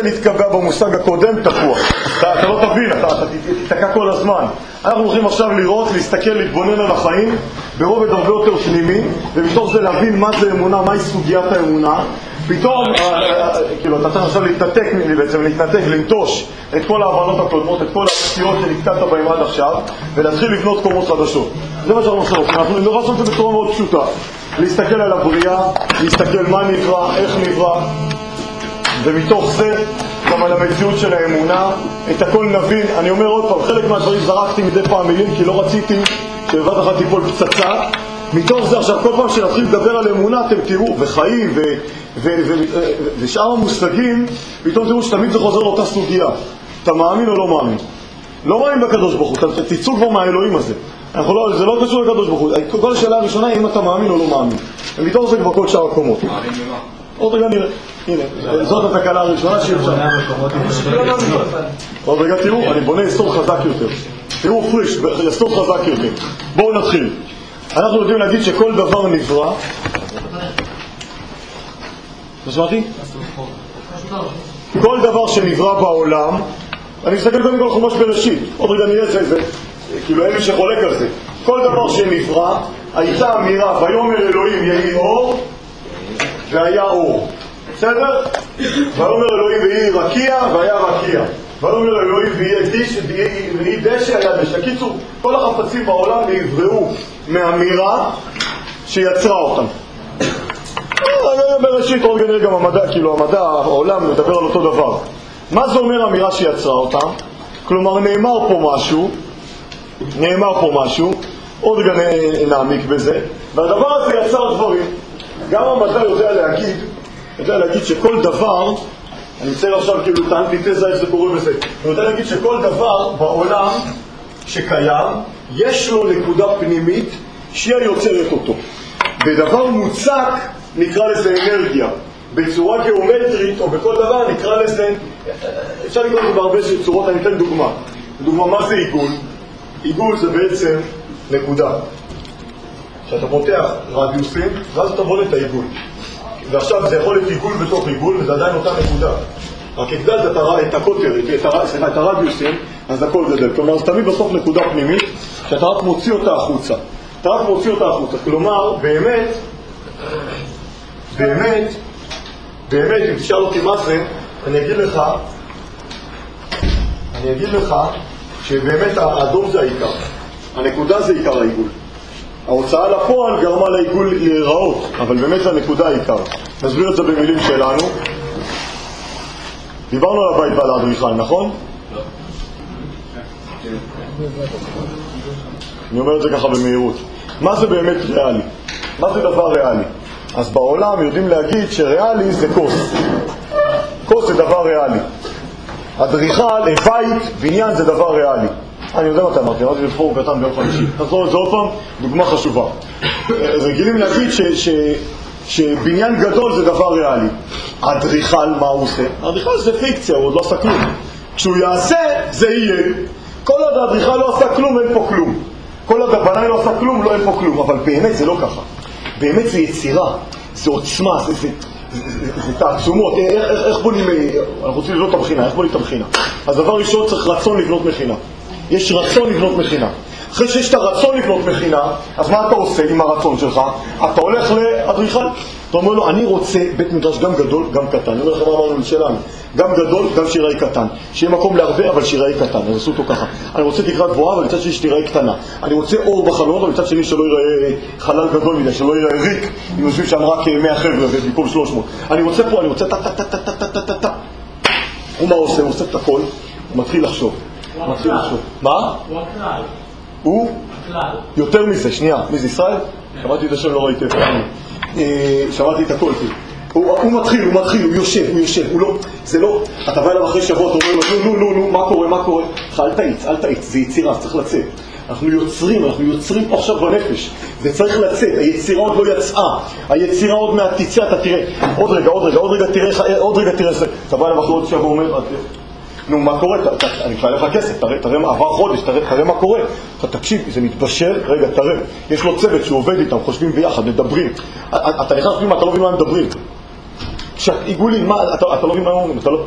שנתקבע במושג הקודם תקוע. אתה, אתה לא תבין, אתה, אתה תיתקע כל הזמן. אנחנו הולכים עכשיו לראות, להסתכל, להתבונן על החיים ברובד הרבה יותר פנימי, ומתוך זה להבין מה זה אמונה, מהי סוגיית האמונה. פתאום, אה, אה, כאילו, אתה צריך עכשיו להתנתק ממני בעצם, להתנתק, לנטוש את כל ההבנות הקודמות, את כל הפציעות שנתקעת בהן עד עכשיו, ולהתחיל לבנות קומות חדשות. זה מה שאנחנו עושים. אנחנו נראה לעשות את זה בצורה מאוד פשוטה. להסתכל על הבריאה, להסתכל מה נברא, איך נברא, ומתוך זה גם על המציאות של האמונה, את הכל נבין. אני אומר עוד פעם, חלק מהדברים זרקתי מדי פעם מילים כי לא רציתי שבבת אחת תיפול פצצה. מתוך זה עכשיו כל פעם שנתחיל לדבר על אמונה אתם תראו, וחיים ו, ו, ו, ושאר המושגים, פתאום תראו שתמיד זה חוזר לאותה סוגיה. אתה מאמין או לא מאמין? לא מאמין בקדוש ברוך הוא, תצאו כבר מהאלוהים הזה. לא, זה לא קשור לקדוש ברוך הוא. כל השאלה הראשונה היא אם אתה מאמין או לא מאמין. ומתוך זה כבר כל שאר הקומות. מאמין במה? עוד רגע נראה. הנה, זאת התקלה הראשונה שאי אפשר. עוד רגע תראו, אני בונה יסוד חזק יותר. תראו פריש, יסוד חזק יותר. בואו נתחיל. אנחנו יודעים להגיד שכל דבר נברא. לא שמעתי? כל דבר שנברא בעולם, אני מסתכל קודם כל חומש בראשית, עוד רגע נראה שזה, כאילו אין מי שחולק על זה. כל דבר שנברא, הייתה אמירה, ויאמר אלוהים יהי אור, והיה אור. בסדר? ויאמר אלוהים ויהי רקיע, והיה רקיע. ויאמר אלוהים ויהי דשא, היה דשא. קיצור, כל החפצים בעולם נבראו מאמירה שיצרה אותם. בראשית עוד נראה גם המדע, כאילו המדע, העולם מדבר על אותו דבר. מה זה אומר אמירה שיצרה אותם? כלומר נאמר פה משהו, נאמר פה משהו, עוד רגע נעמיק בזה, והדבר הזה יצר דברים. גם המדע יודע להגיד, יודע להגיד שכל דבר, אני מצייר עכשיו כאילו את האנטיתזה איך זה קורה בזה, הוא יודע להגיד שכל דבר בעולם שקיים, יש לו נקודה פנימית שהיא היוצרת אותו. בדבר מוצק נקרא לזה אנרגיה. בצורה גיאומטרית או בכל דבר נקרא לזה, אפשר לקרוא לזה בהרבה צורות, אני אתן דוגמה. דוגמה, מה זה עיגול? עיגול זה בעצם נקודה. שאתה פותח רדיוסים, ואז אתה בונה את העיגול. ועכשיו זה יכול להיות עיגול בתוך עיגול, וזה עדיין אותה נקודה. רק הגדלת את הקוטר, סליחה, את הרדיוסים, אז הכל גדל. כלומר, זה תמיד בסוף נקודה פנימית, שאתה רק מוציא אותה החוצה. אתה רק מוציא אותה החוצה. כלומר, באמת, באמת, באמת, אם תשאל אותי מה זה, אני אגיד לך, אני אגיד לך שבאמת האדום זה העיקר. הנקודה זה עיקר העיגול. ההוצאה לפועל גרמה לעיגול להיראות, אבל באמת זה הנקודה העיקר. נסביר את זה במילים שלנו. דיברנו על הבית ועל האדריכל, נכון? אני אומר את זה ככה במהירות. מה זה באמת ריאלי? מה זה דבר ריאלי? אז בעולם יודעים להגיד שריאלי זה כוס. כוס זה דבר ריאלי. אדריכל, בית, בניין זה דבר ריאלי. אני יודע מתי אמרתי, אמרתי לפורום קטן ביום חמישי. נחזור לזה עוד פעם, דוגמה חשובה. רגילים להגיד ש, שבניין גדול זה דבר ריאלי. אדריכל, מה הוא עושה? אדריכל זה פיקציה, הוא עוד לא עשה כלום. כשהוא יעשה, זה יהיה. כל עוד האדריכל לא עשה כלום, אין פה כלום. כל עוד הבנאי לא עשה כלום, לא אין פה כלום. אבל באמת זה לא ככה. באמת זה יצירה, זה עוצמה, זה, זה, זה, זה, תעצומות. איך, איך, איך בונים, אנחנו רוצים לבנות את המכינה, איך בונים את המכינה? אז דבר ראשון צריך רצון לבנות מכינה. יש רצון לבנות מכינה. אחרי שיש את הרצון לבנות מכינה, אז מה אתה עושה עם הרצון שלך? אתה הולך לאדריכל. אתה אומר לו, אני רוצה בית מדרש גם גדול, גם קטן. אני אומר לכם מה אמרנו שלנו, גם גדול, גם שיראי קטן. שיהיה מקום להרבה, אבל שיראי קטן. אז עשו אותו ככה. אני רוצה תקרה גבוהה, אבל מצד שני שתיראי קטנה. אני רוצה אור בחלונות, אבל מצד שני שלא ייראה חלל גדול מדי, שלא ייראה ריק, אם יושבים שם רק 100 חבר'ה במקום 300. אני רוצה פה, אני רוצה טה טה טה טה טה טה טה טה הוא מה עושה? הוא עושה את הכל, הוא מתחיל לחשוב. מתחיל לחשוב. מה? הוא הכלל. הוא? הכלל. יותר מזה, שנייה. מי זה ישראל? שמעתי את השם, לא ראיתי איפה. אה, שמעתי את הכל, כאילו. הוא, הוא מתחיל, הוא מתחיל, הוא יושב, הוא יושב, הוא לא, זה לא, אתה בא אליו אחרי שבוע, אתה אומר לו, נו, נו, נו, מה קורה, מה קורה? אל תאיץ, אל תאיץ, זה יצירה, צריך לצאת. אנחנו יוצרים, אנחנו יוצרים פה עכשיו בנפש, זה צריך לצאת, היצירה עוד לא יצאה, היצירה עוד מעט תצא, אתה תראה, עוד רגע, עוד רגע, עוד רגע תראה, עוד רגע תראה, אתה בא אליו אחרי עוד שבוע, אומר, נו, מה קורה? אני אקרא לך כסף, תראה, תראה, עבר חודש, תראה, תראה מה קורה. אתה תקשיב, זה מתבשל, רגע, תראה. יש לו צוות שהוא עובד איתם, חושבים ביחד, מדברים. אתה נכנס פנימה, אתה לא מבין מה הם מדברים. עיגולים, מה, אתה, אתה לא מבין מה הם אומרים, אתה לא...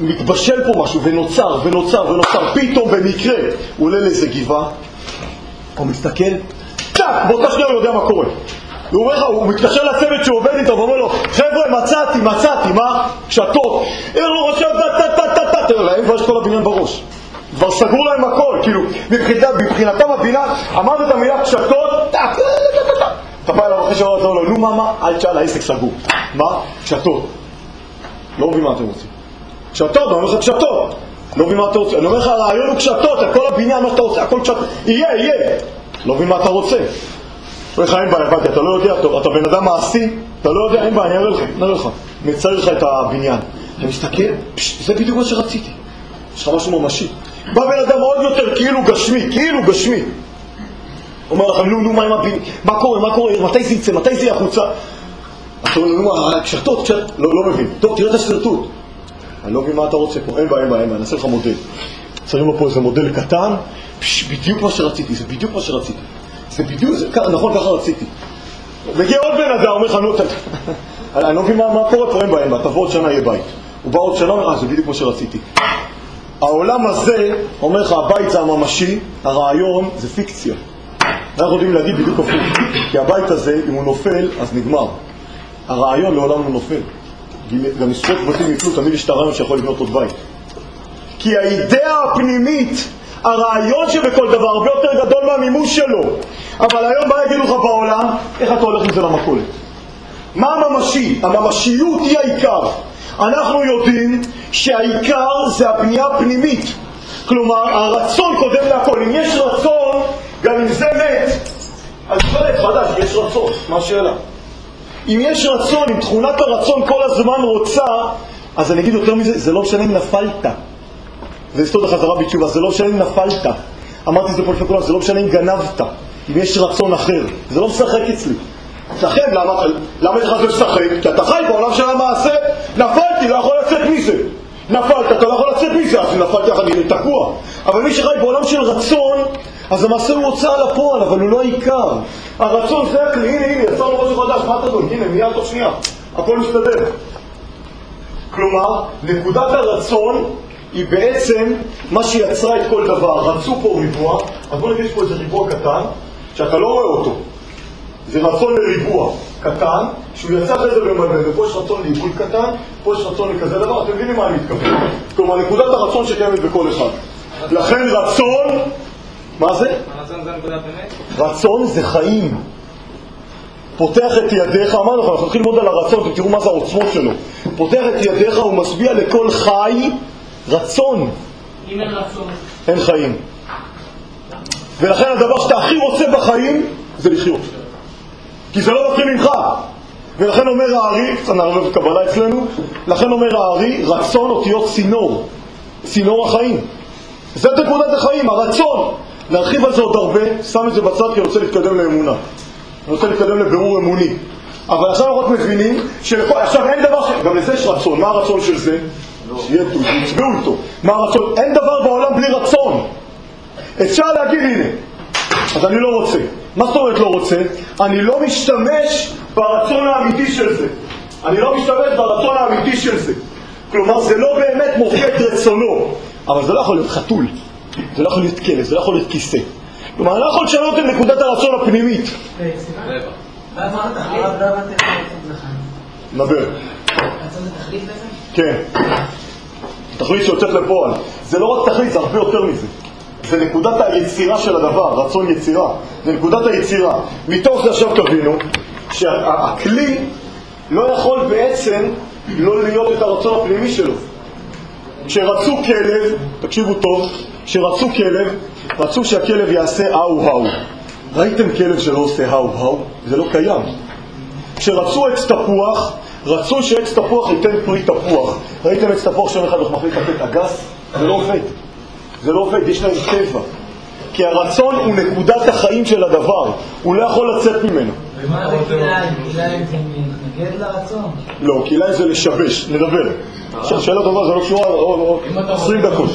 מתבשל פה משהו, ונוצר, ונוצר, ונוצר, פתאום במקרה הוא עולה לאיזה גבעה, הוא מסתכל, טאק, באותה שנייה הוא יודע מה קורה. הוא אומר לך, הוא מתקשר לצוות שהוא עובד איתו ואומר לו, חבר'ה, מצאתי, מצאתי, מה? קשתות. אין לו ראשי טה טה טה טה טה, להם כבר יש כל הבניין בראש. כבר סגרו להם הכל, כאילו, מבחינתם הבינה, אמרת את המילה טה אתה בא אליו אחרי שבוע, אתה אומר לו, נו מה, אל תשאל, העסק סגור. מה? קשתות. לא מבין מה אתם רוצים. קשתות, אני אומר לך קשתות. לא מבין מה אתה רוצה. אני אומר לך, הרעיון הוא קשתות, על כל הבניין, מה שאתה רוצה, הכל קשתות. יהיה, יהיה. לא מבין מה אתה רוצה. אומר לך, אין בעיה, הבנתי, אתה לא יודע, אתה בן אדם מעשי, אתה לא יודע, אין בעיה, אני אראה לך, אני אראה לך. מצייר לך את הבניין. אתה מסתכל, זה בדיוק מה שרציתי. יש לך משהו ממשי. בא בן אדם עוד יותר כאילו גשמי, כאילו גשמי. אומר לכם, נו, נו, מה עם הבניין? מה קורה, מה קורה, מתי זה יצא, מתי זה יהיה החוצה? אתה אומר, נו, הקשתות, לא, לא מבין. טוב, תראה את השרטוט. אני לא מבין מה אתה רוצה פה, אין בעיה, אין בעיה, נעשה לך מודל. שמים לו פה איזה מודל קטן, בדיוק מה שרציתי, זה בדיוק מה שרציתי. זה בדיוק, נכון, ככה רציתי. מגיע עוד בן אדם, אומר לך, נו, אני לא מבין מה קורה פה, אין בעיה, תבוא עוד שנה, יהיה בית. הוא בא עוד שנה, אומר, אה, זה בדיוק מה שרציתי. העולם הזה, אומר לך, הבית זה הממשי, הרעיון זה פיקציה. אנחנו יודעים להגיד בדיוק הפוך, כי הבית הזה, אם הוא נופל, אז נגמר. הרעיון לעולם לא נופל. גם עשרות בתים יפלו, תמיד יש את הרעיון שיכול לבנות עוד בית. כי האידאה הפנימית, הרעיון שבכל דבר הרבה יותר גדול מהמימוש שלו. אבל היום מה יגידו לך בעולם? איך אתה הולך עם זה למכולת? מה הממשי? הממשיות היא העיקר. אנחנו יודעים שהעיקר זה הבנייה הפנימית. כלומר, הרצון קודם להכל. אם יש רצון, גם אם זה מת, אז שואלת חדש, יש רצון, מה השאלה? אם יש רצון, אם תכונת הרצון כל הזמן רוצה, אז אני אגיד יותר מזה, זה לא משנה אם נפלת. יסתוד החזרה בתשובה, זה לא משנה אם נפלת. אמרתי את זה פה לפני כולם, זה לא משנה אם גנבת, אם יש רצון אחר. זה לא משחק אצלי. לכן, למה, למה יש לך לשחק? כי אתה חי בעולם של המעשה. נפלתי, לא יכול לצאת מזה. נפלת, אתה לא יכול לצאת מזה, אז נפלתי יחד, אני תקוע. אבל מי שחי בעולם של רצון, אז המעשה הוא הוצאה לפועל, אבל הוא לא העיקר. הרצון זה הכלי, הנה, הנה, יצרנו משהו חדש, מה אתה דואג? הנה, מיד תוך שנייה. הכל מסתדר. כלומר, נקודת הרצון היא בעצם מה שיצרה את כל דבר. רצו פה ריבוע, אז בואו נגיד פה איזה ריבוע קטן, שאתה לא רואה אותו. זה רצון לריבוע קטן, שהוא יצא אחרי זה במלא, ופה יש רצון לעיגול קטן, פה יש רצון לכזה דבר, אתם מבינים מה אני מתכוון. כלומר, נקודת הרצון שקיימת בכל אחד. לכן רצון, מה זה? הרצון זה נקודת אמת? רצון זה חיים. פותח את ידיך, אמרנו לך, אנחנו נתחיל ללמוד על הרצון, תראו מה זה העוצמות שלו. פותח את ידיך ומשביע לכל חי רצון. אם אין רצון. אין חיים. ולכן הדבר שאתה הכי רוצה בחיים זה לחיות. כי זה לא מתחיל ממך. ולכן אומר הארי, קצת נערבב קבלה אצלנו, לכן אומר הארי, רצון אותיות צינור, צינור החיים. זה נקודת החיים, הרצון. להרחיב על זה עוד הרבה, שם את זה בצד כי אני רוצה להתקדם לאמונה. אני רוצה להתקדם לבירור אמוני. אבל עכשיו אנחנו רק מבינים שלכל... עכשיו אין דבר ש... גם לזה יש רצון. מה הרצון של זה? שיהיה טוב, שיצבעו איתו. מה הרצון? אין דבר בעולם בלי רצון. אפשר להגיד, הנה, אז אני לא רוצה. מה זאת אומרת לא רוצה? אני לא משתמש ברצון האמיתי של זה. אני לא משתמש ברצון האמיתי של זה. כלומר, זה לא באמת מופיע את רצונו. אבל זה לא יכול להיות חתול. זה לא יכול להיות כלב, זה לא יכול להיות כיסא. כלומר, אני לא יכול לשנות את נקודת הרצון הפנימית. נדבר. כן. תכלית שיוצאת לפועל. זה לא רק תכלית, זה הרבה יותר מזה. זה נקודת היצירה של הדבר, רצון יצירה. זה נקודת היצירה. מתוך זה עכשיו תבינו שהכלי לא יכול בעצם לא להיות את הרצון הפנימי שלו. כשרצו כלב, תקשיבו טוב, כשרצו כלב, רצו שהכלב יעשה האו-האו. ראיתם כלב שלא עושה האו-האו? זה לא קיים. כשרצו עץ תפוח, רצו שעץ תפוח ייתן פרי תפוח. ראיתם עץ תפוח שאין אחד מחליט לתת אגס? זה לא עובד. זה לא עובד, יש להם טבע. כי הרצון הוא נקודת החיים של הדבר, הוא לא יכול לצאת ממנו. ומה זה כלאיים? כלאיים זה מתנגד לרצון? לא, כלאיים זה לשבש, נדבר. שאלה טובה, זה לא קשורה, עוד 20 דקות.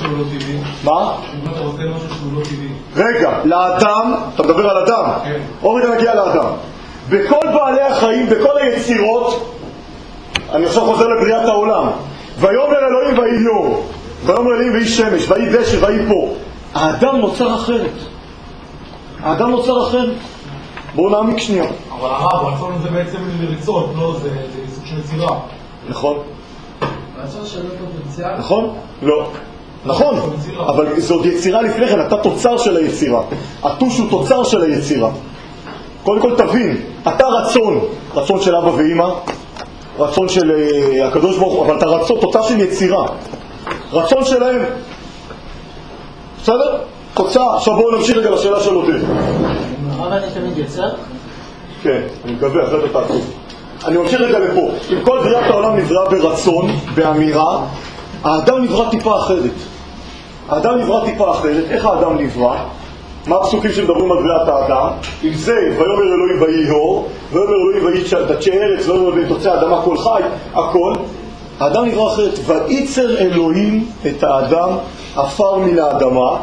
מה? אם אתה רוצה משהו שהוא לא טבעי. רגע, לאדם, אתה מדבר על אדם, כן. עוד רגע נגיע לאדם. בכל בעלי החיים, בכל היצירות, אני עכשיו חוזר לבריאת העולם, ויאמר אלוהים ויהי יור, ויאמר אלוהים ויהי שמש, ויהי דשא, ויהי פה. האדם נוצר אחרת. האדם נוצר אחרת. בואו נעמיק שנייה. אבל הרב, הרצון זה בעצם לרצות, לא, זה זה סוג של יצירה. נכון? נכון? לא. נכון, אבל זאת יצירה לפני כן, אתה תוצר של היצירה. הטוש הוא תוצר של היצירה. קודם כל תבין, אתה רצון, רצון של אבא ואימא, רצון של אה, הקדוש ברוך הוא, אבל אתה רצון, תוצר של יצירה. רצון שלהם. בסדר? תוצאה. עכשיו בואו נמשיך רגע לשאלה של עודד. יוצר? כן, אני מקווה, אחרת אתה עצוב. אני ממשיך רגע לפה. אם כל בריאת העולם נברא ברצון, באמירה, האדם נברא טיפה אחרת. האדם נברא טיפה אחרת. איך האדם נברא? מה הפסוקים שמדברים על בריאת האדם? אם זה, ויאמר אלוהים ויהי אור, ויאמר אלוהים ויהי דשא ארץ, ויאמר אלוהים תוצא האדמה כל חי, הכל. האדם נברא אחרת. וייצר אלוהים את האדם עפר מן האדמה.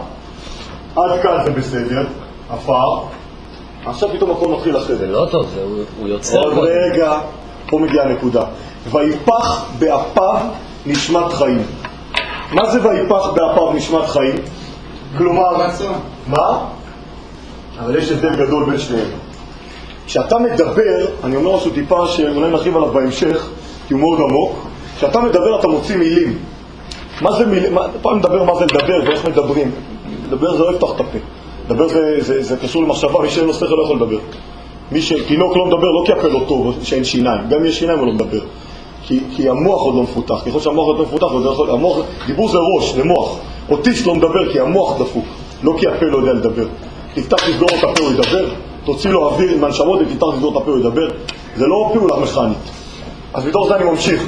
עד כאן זה בסדר, עפר. עכשיו פתאום הכל מתחיל אחרת. זה לא טוב, זה- הוא- הוא יוצר עוד. רגע, פה מגיעה הנקודה. ויפח באפיו נשמת חיים. מה זה ויפח באפיו נשמת חיים? כלומר... מה? אבל יש הבדל גדול בין שניהם. כשאתה מדבר, אני אומר משהו טיפה שאולי נרחיב עליו בהמשך, כי הוא מאוד עמוק, כשאתה מדבר אתה מוציא מילים. מה זה מילים? פעם נדבר מה זה לדבר ואיך מדברים. לדבר זה לא לפתוח את הפה. לדבר זה, זה, זה קשור למחשבה, מי שאין לו שכל לא יכול לדבר. מי שתינוק לא מדבר לא כי הפה לא טוב, שאין שיניים, גם אם יש שיניים הוא לא מדבר. כי, כי המוח עוד לא מפותח, ככל שהמוח עוד לא מפותח, הוא לא יכול, המוח, דיבור זה ראש, זה מוח. אוטיסט לא מדבר כי המוח דפוק, לא כי הפה לא יודע לדבר. תפתח לסגור את הפה הוא ידבר, תוציא לו אוויר מהנשמות ותפתח לסגור את הפה הוא ידבר. זה לא פעולה מכנית. אז מתוך זה אני ממשיך.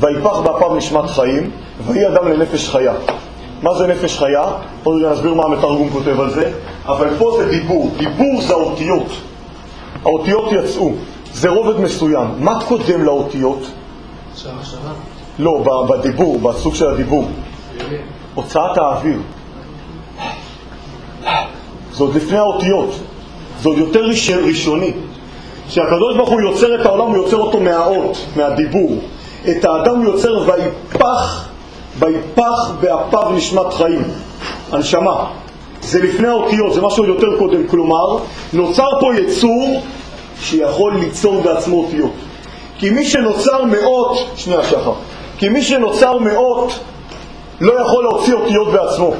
ויפח באפיו נשמת חיים, ויהי אדם לנפש חיה. מה זה נפש חיה? עוד רגע נסביר מה המתרגום כותב על זה, אבל פה זה דיבור. דיבור זה האותיות. האותיות יצאו. זה רובד מסוים. מה קודם לאותיות? לא, ב- בדיבור, בסוג של הדיבור. הוצאת האוויר. זה עוד לפני האותיות. זה עוד יותר ראש- ראשוני. כשהקדוש ברוך הוא יוצר את העולם, הוא יוצר אותו מהאות, מהדיבור. את האדם הוא יוצר ויפח, ויפח באפיו נשמת חיים. הנשמה. זה לפני האותיות, זה משהו יותר קודם. כלומר, נוצר פה יצור שיכול ליצור בעצמו אותיות. כי מי שנוצר מאות, שנייה שחר, כי מי שנוצר מאות לא יכול להוציא אותיות בעצמו.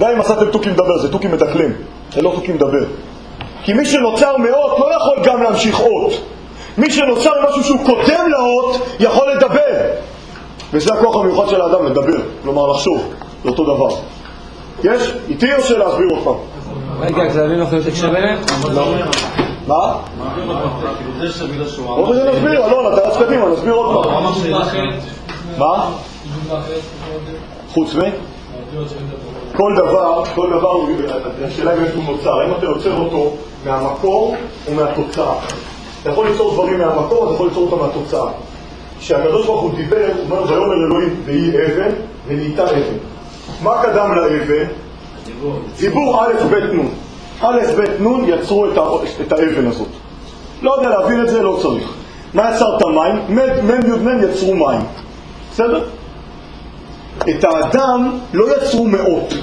גם אם עשיתם תוכי מדבר, זה תוכי מדקלם, זה לא תוכי מדבר. כי מי שנוצר מאות לא יכול גם להמשיך אות. מי שנוצר משהו שהוא קודם לאות, יכול לדבר. וזה הכוח המיוחד של האדם, לדבר, כלומר לחשוב, זה אותו דבר. יש? איתי או שלהסביר עוד פעם? רגע, זה יכול להיות הקשר ביניהם? מה? עוד רגע נסביר, אלון, אתה רץ קדימה, נסביר עוד פעם. מה? חוץ מ? כל דבר, כל דבר, השאלה אם איפה הוא נוצר, האם אתה יוצר אותו מהמקור או מהתוצאה. אתה יכול ליצור דברים מהמקור, אתה יכול ליצור אותם מהתוצאה. כשהקדוש ברוך הוא דיבר, הוא אומר, ויאמר אלוהים ויהי אבן, ונהייתה אבן. מה קדם לאבן? דיבור א' ב' נ'. א' ב' נ' יצרו את, ה, את האבן הזאת. לא יודע להבין את זה, לא צריך. מה יצר את המים? מ' מ' י' מ' יצרו מים. בסדר? את האדם לא יצרו מאות.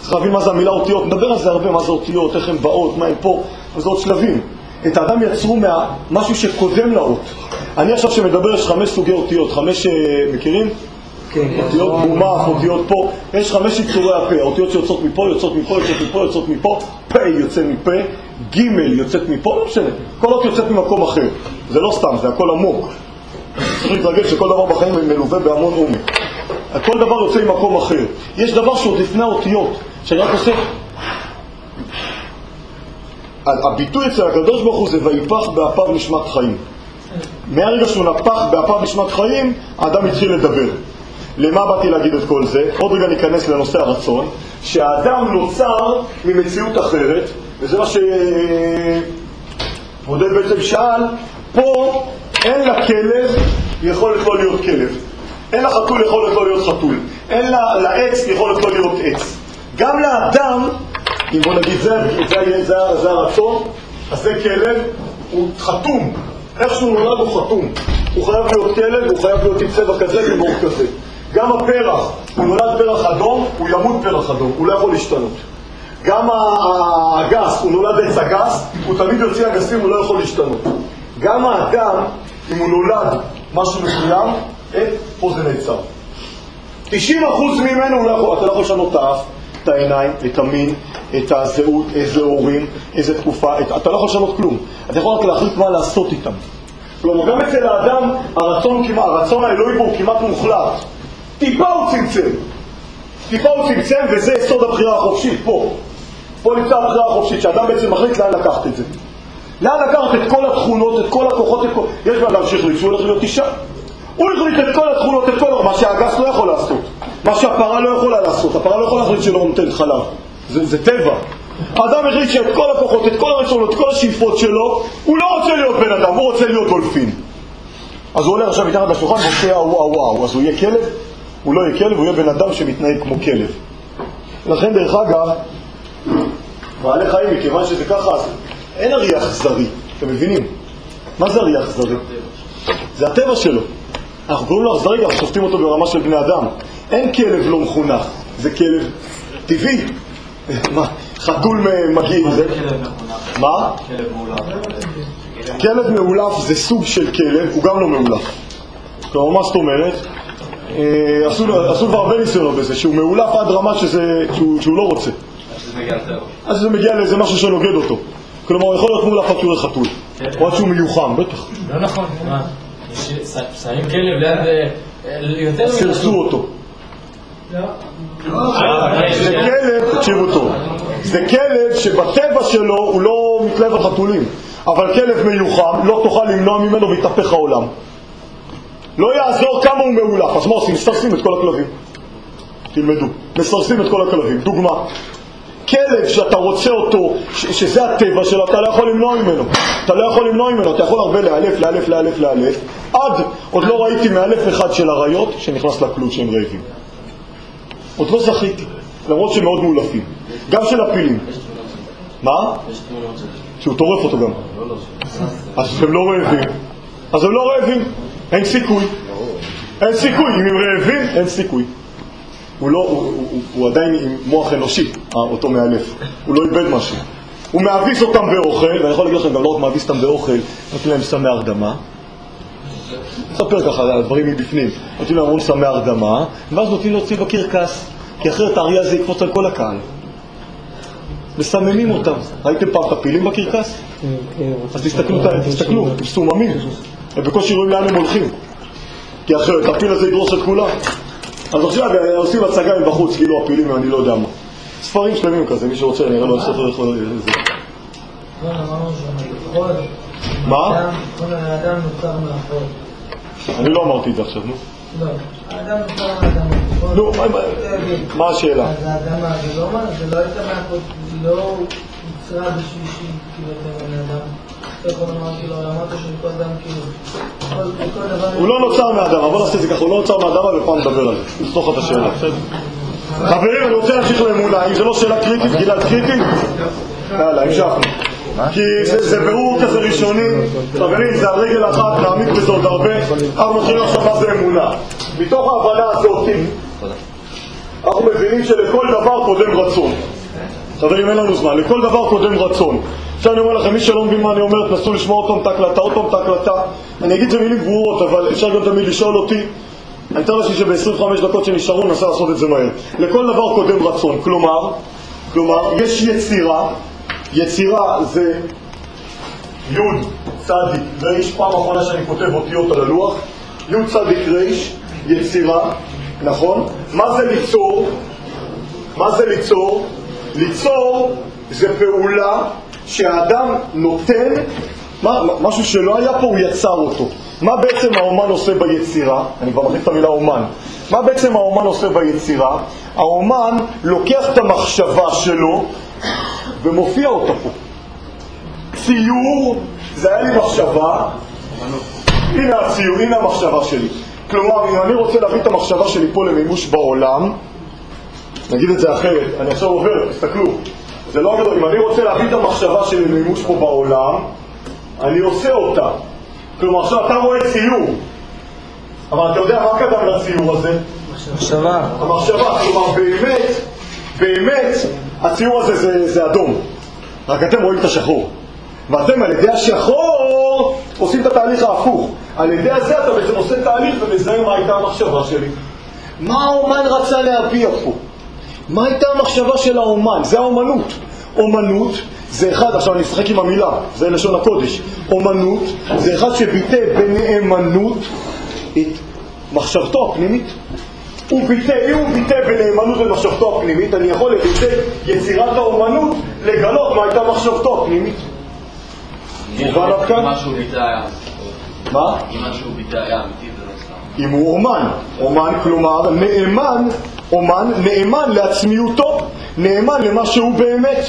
צריך להבין מה זה המילה אותיות, נדבר על זה הרבה, מה זה אותיות, איך הן באות, מה הן פה, אבל זה עוד שלבים. את האדם יצרו מה... משהו שקודם לאות. אני עכשיו שמדבר, יש חמש סוגי אותיות, חמש, אה, מכירים? כן, אותיות מומח, אותיות פה, יש חמש יצורי הפה, האותיות שיוצאות מפה, יוצאות מפה, יוצאות מפה, יוצאות מפה, פ' יוצא מפה, ג' יוצאת מפה, לא משנה, כל אות יוצאת ממקום אחר, זה לא סתם, זה הכל עמוק. צריך להתרגל שכל דבר בחיים מלווה בהמון עומק. כל דבר יוצא ממקום אחר. יש דבר שעוד לפני האותיות, שאני רק עושה... הביטוי אצל הקדוש ברוך הוא זה ויפח באפיו נשמת חיים. מהרגע שהוא נפח באפיו נשמת חיים, האדם התחיל לדבר. למה באתי להגיד את כל זה? עוד רגע ניכנס לנושא הרצון, שהאדם נוצר ממציאות אחרת, וזה מה שעודד בעצם שאל, פה אין לכלב יכולת לא להיות כלב, אין לחתול יכולת לא להיות חתול, אין לעץ יכולת לא להיות עץ. גם לאדם, אם בוא נגיד זה, זה, זה, זה, הרצון, אז זה כלב, הוא חתום, איך שהוא נולד הוא חתום. הוא חייב להיות כלב, הוא חייב להיות עם צבע כזה ומור כזה. גם הפרח, הוא נולד פרח אדום, הוא ימות פרח אדום, הוא לא יכול להשתנות. גם הגס, הוא נולד עץ הגס, הוא תמיד יוצא אגסים, הוא לא יכול להשתנות. גם האדם, אם הוא נולד משהו מסוים, אין, פה זה נעצר. 90% ממנו הוא לא יכול, אתה לא יכול לשנות את האף, את העיניים, את המין, את הזהות, איזה הורים, איזה תקופה, את, אתה לא יכול לשנות כלום. אתה יכול רק להחליט מה לעשות איתם. כלומר, גם אצל האדם הרצון, הרצון האלוהי בו הוא כמעט מוחלט. טיפה הוא צמצם. טיפה הוא צמצם, וזה יסוד הבחירה החופשית, פה. פה נמצא הבחירה החופשית, שאדם בעצם מחליט לאן לקחת את זה. לאן לקחת את כל התכונות, את כל הכוחות, את כל... יש בן אדם שהחליט שהוא הולך להיות אישה. הוא החליט את כל התכונות, את כל... מה שהאגס לא יכול לעשות. מה שהפרה לא יכולה לעשות. הפרה לא יכולה להחליט שלא נותנת חלב. זה, זה טבע. האדם החליט שאת כל הכוחות, את כל הרצונות, את כל השאיפות שלו, הוא לא רוצה להיות בן אדם, הוא רוצה להיות דולפין. אז הוא עולה עכשיו מתחת לשולחן ועושה וואו וואו, אז הוא יהיה כלב? הוא לא יהיה כלב, הוא יהיה בן אדם שמתנהג כמו כלב. לכן דרך אגב, בעלי חיים, מכיוון שזה ככה, אז אין אריה אכזרי, אתם מבינים? מה זה אריה אכזרי? זה הטבע שלו. אנחנו קוראים לו אכזרי, אנחנו שופטים אותו ברמה של בני אדם. אין כלב לא מחונך, זה כלב טבעי. מה, חתול מגעיל זה... מה? כלב מאולף זה סוג של כלב, הוא גם לא מאולף. כלומר, מה זאת אומרת? אה, עשו כבר הרבה ניסיונות בזה, שהוא מאולף עד רמה שהוא לא רוצה. אז זה מגיע לאיזה משהו שנוגד אותו. כלומר, הוא יכול להיות מאולף עד שהוא חתול. או עד שהוא מיוחם, בטח. לא נכון. מה? שמים כלב ליד... אה, יותר... סירסו אותו. זה כלב, תקשיבו טוב, זה כלב שבטבע שלו הוא לא מתלהב על חתולים, אבל כלב מיוחם, לא תוכל למנוע ממנו ויתהפך העולם. לא יעזור כמה הוא מאולף, אז מה עושים? מסרסים את כל הכלבים. תלמדו, מסרסים את כל הכלבים. דוגמה, כלב שאתה רוצה אותו, ש- שזה הטבע שלו, אתה לא יכול למנוע ממנו. אתה לא יכול למנוע ממנו, אתה יכול הרבה לאלף, לאלף, לאלף, לאלף, עד, עוד לא ראיתי מאלף אחד של אריות שנכנס לכלוב שהם רעבים. עוד לא זכיתי, למרות שהם מאוד מאולפים. גם של הפילים. מה? שהוא טורף אותו גם. אז הם לא רעבים. אז הם לא רעבים, אין סיכוי. אין סיכוי, אם הם רעבים, אין סיכוי. הוא, לא, הוא, הוא, הוא, עדיין עם מוח אנושי, אותו מאלף. הוא לא איבד משהו. הוא מאביס אותם באוכל, ואני יכול להגיד לכם, גם לא רק מאביס אותם באוכל, נותנים להם סמי הרדמה. נספר ככה על הדברים מבפנים. נותנים להם המון סמי הרדמה, ואז נותנים להוציא בקרקס, כי אחרת האריה הזה יקפוץ על כל הקהל. מסממים אותם. ראיתם פעם את הפילים בקרקס? אז תסתכלו, תסתכלו, הם מסוממים. הם בקושי רואים לאן הם הולכים. כי אחרת הפיל הזה ידרוס את כולם. אז עכשיו עושים הצגה מבחוץ, כאילו הפילים, אני לא יודע מה. ספרים שלמים כזה, מי שרוצה, נראה לו ספר יכול... שהחול, מה? כל האדם נוצר מהחול. אני לא אמרתי את זה עכשיו, נו. לא, האדם נוצר מהאדם. נו, מה- השאלה? אז האדמה זה לא מה? זה לא הייתה זה לא יוצרה בשביל שהיא כאילו הייתה בן אדם. כאילו. הוא לא נוצר מאדמה, בוא נעשה את זה ככה, הוא לא נוצר מאדמה ופעם נדבר על זה, נחתוך את השאלה? חברים, אני רוצה להמשיך לאמונה, אם זה לא שאלה קריטית, גלעד קריטי? יאללה, המשכנו. כי זה, בירור כזה ראשוני, חברים, זה על רגל אחת, נעמיק בזה עוד הרבה, אנחנו מתחילים עכשיו מה זה אמונה. מתוך ההבנה הזאת, אנחנו מבינים שלכל דבר קודם רצון. חברים, אין לנו זמן, לכל דבר קודם רצון. עכשיו אני אומר לכם, מי שלא מבין מה אני אומר, תנסו לשמוע עוד פעם את ההקלטה, עוד פעם את ההקלטה. אני אגיד את זה מילים גבוהות, אבל אפשר גם תמיד לשאול אותי. אני מתאר לעצמי שב-25 דקות שנשארו ננסה לעשות את זה מהר. לכל דבר קודם רצון, כלומר, כלומר, יש יצירה, יצירה זה י' צדיק ר', פעם אחרונה שאני כותב אותיות על הלוח, י' צדיק ר', יצירה, נכון? מה זה ליצור? מה זה ליצור? ליצור זה פעולה שהאדם נותן, מה, משהו שלא היה פה, הוא יצר אותו. מה בעצם האומן עושה ביצירה? אני כבר מחליף את המילה אומן. מה בעצם האומן עושה ביצירה? האומן לוקח את המחשבה שלו ומופיע אותה פה. ציור, זה היה לי מחשבה, הנה הציור, הנה המחשבה שלי. כלומר, אם אני רוצה להביא את המחשבה שלי פה למימוש בעולם, נגיד את זה אחרת, אני עכשיו עובר, תסתכלו, זה לא גדול, אם אני רוצה להביא את המחשבה שלי למימוש פה בעולם, אני עושה אותה. כלומר, עכשיו אתה רואה ציור, אבל אתה יודע מה קדם לציור הזה? מחשבה. המחשבה, כלומר באמת, באמת, הציור הזה זה, זה אדום, רק אתם רואים את השחור. ואתם על ידי השחור עושים את התהליך ההפוך. על ידי הזה אתה בעצם עושה תהליך ומזהה מה הייתה המחשבה שלי. מה האומן רצה להביע פה? מה הייתה המחשבה של האומן? זה האומנות. אומנות זה אחד, עכשיו אני אשחק עם המילה, זה לשון הקודש. אומנות זה אחד שביטא בנאמנות את מחשבתו הפנימית. הוא ביטא, אם הוא ביטא בנאמנות את מחשבתו הפנימית, אני יכול לביטא יצירת האומנות לגלות מה הייתה מחשבתו הפנימית. מובן עד כאן? מה שהוא ביטא היה... מה? אם מה שהוא ביטא היה אמיתי זה לא סתם. אם הוא אומן. אומן כלומר נאמן, אומן נאמן לעצמיותו, נאמן למה שהוא באמת.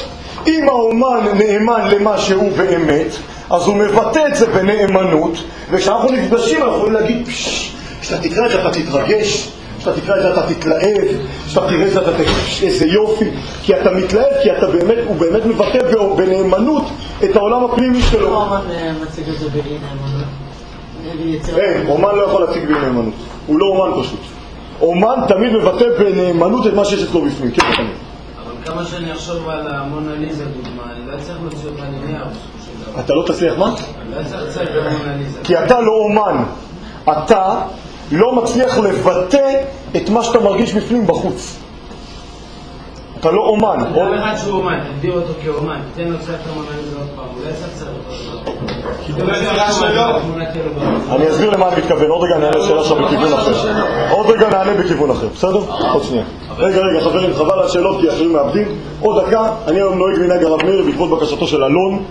אם האומן נאמן למה שהוא באמת, אז הוא מבטא את זה בנאמנות, וכשאנחנו נפגשים אנחנו יכולים להגיד, כשאתה תקרא את זה אתה תתרגש, כשאתה תקרא את זה אתה תתלהב, כשאתה תראה את זה אתה תגיד, "פש, איזה יופי, כי אתה מתלהב, כי אתה באמת, הוא באמת מבטא בנאמנות את העולם הפנימי שלו. האמן מציג את זה באי נאמנות. אין, אומן לא יכול להציג בנאמנות. הוא לא אומן פשוט. אומן תמיד מבטא בנאמנות את מה שיש אצלו בפנים. כן, תמיד. אבל כמה שאני אחשוב על המונליזה דוגמה, אני לא אצליח להוציא אותה לנייר. אתה לא תצליח מה? אני לא אצליח לצייר את המונליזה. כי אתה לא אומן. אתה לא מצליח לבטא את מה שאתה מרגיש בפנים בחוץ. אתה לא אומן. אדם אחד שהוא אומן, תגדיר אותו כאומן, תן לו את המונליזה עוד פעם, הוא לא אותו. זה נראה שלא. אני אסביר למה אני מתכוון, עוד רגע נענה לשאלה שלך בכיוון אחר. עוד רגע נענה בכיוון אחר, בסדר? עוד שנייה. רגע, רגע, חברים, חבל על השאלות כי אחרים מאבדים. עוד דקה, אני היום נוהג מנהג הרב מאיר בעקבות בקשתו של אלון,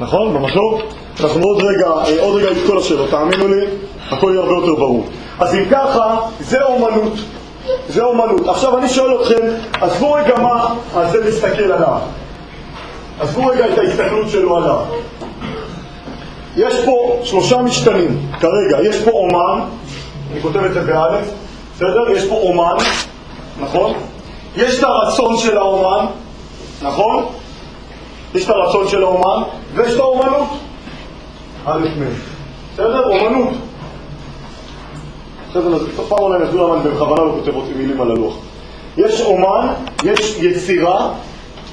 נכון? במחלוק? אנחנו עוד רגע, אה, עוד רגע את כל השאלות, תאמינו לי, הכל יהיה הרבה יותר ברור. אז אם ככה, זה אומנות. זה אומנות. עכשיו אני שואל אתכם, עזבו רגע מה הזה מסתכל עליו. עזבו רגע את ההסתכלות שלו עליו. יש פה שלושה משתנים, כרגע, יש פה אומן, אני כותב את זה באלף, בסדר? יש פה אומן, נכון? יש את הרצון של האומן, נכון? יש את הרצון של האומן, ויש את האומנות, א' מ', בסדר? אומנות. בסדר, אז פעם אולי אני אסביר למה אני בכוונה לא כותב אותי מילים על הלוח. יש אומן, יש יצירה,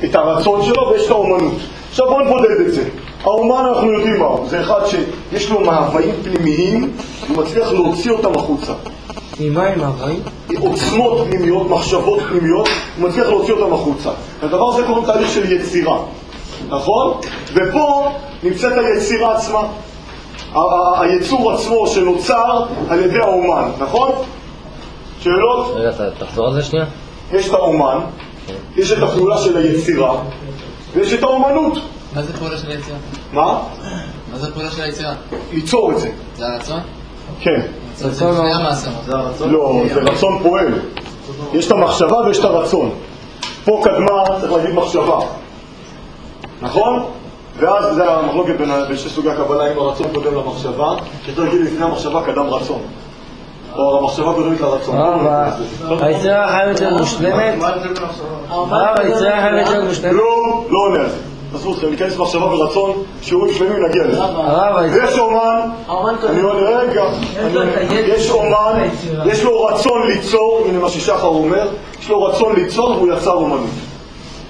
את הרצון שלו, ויש את האומנות. עכשיו בואו נבודד את זה. האומן אנחנו יודעים מהו, זה אחד שיש לו מאוויים פנימיים, הוא מצליח להוציא אותם החוצה. ממה עם ההוואים? עוצמות פנימיות, מחשבות פנימיות, הוא מצליח להוציא אותם החוצה. לדבר הזה קוראים תהליך של יצירה, נכון? ופה נמצאת היצירה עצמה. היצור עצמו שנוצר על ידי האומן, נכון? שאלות? רגע, תחזור על זה שנייה. יש את האומן, יש את הפעולה של היצירה, ויש את האומנות. מה זה פעולה של היצירה? מה? מה זה פעולה של היצירה? ליצור את זה. זה הרצון? כן. זה לפני המעשה. לא, זה רצון פועל. יש את המחשבה ויש את הרצון. פה קדמה, צריך להגיד מחשבה. נכון? ואז זה המחלוקת בין שתי סוגי הקבלה, אם הרצון קודם למחשבה, שצריך להגיד לפני המחשבה קדם רצון. או המחשבה קודמת לרצון. היצירה חייבת להיות מושלמת? היצירה חייבת להיות מושלמת? לא, לא עונה על זה. עזבו אתכם, ניכנס למחשבה ורצון, שיעורים שלמים נגיע לזה. יש אומן, אני אומר, רגע, יש אומן, יש לו רצון ליצור, הנה מה ששחר אומר, יש לו רצון ליצור והוא יצר אומנות.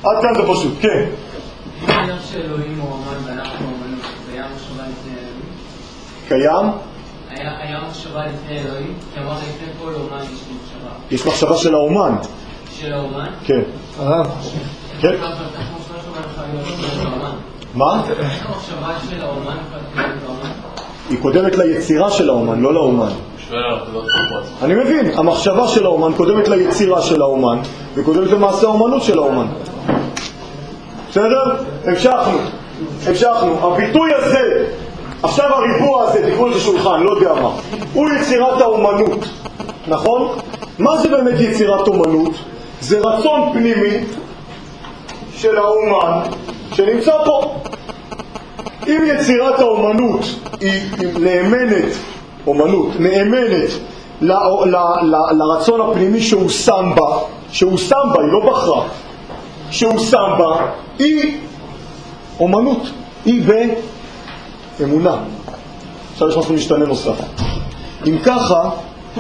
עד כאן זה פשוט, כן. קיים, היה היה מחשבה לפני אלוהים? כי אמרת לפני כל אומן יש מחשבה. יש מחשבה של האומן, של האומן? כן. הרב, כן? מה? איך המחשבה של האומן האומן? היא קודמת ליצירה של האומן, לא לאומן. אני מבין, המחשבה של האומן קודמת ליצירה של האומן וקודמת למעשה האומנות של האומן. בסדר? המשכנו, המשכנו. הביטוי הזה, עכשיו הריבוע הזה, תקראו לזה שולחן, לא יודע מה, הוא יצירת האומנות, נכון? מה זה באמת יצירת אומנות? זה רצון פנימי של האומן שנמצא פה. אם יצירת האומנות היא, נאמנת, אומנות, נאמנת ל, ל, ל, לרצון הפנימי שהוא שם בה, שהוא שם בה, היא לא בחרה, שהוא שם בה, היא אומנות, היא באמונה. עכשיו יש לנו משתנה נוסף. אם ככה,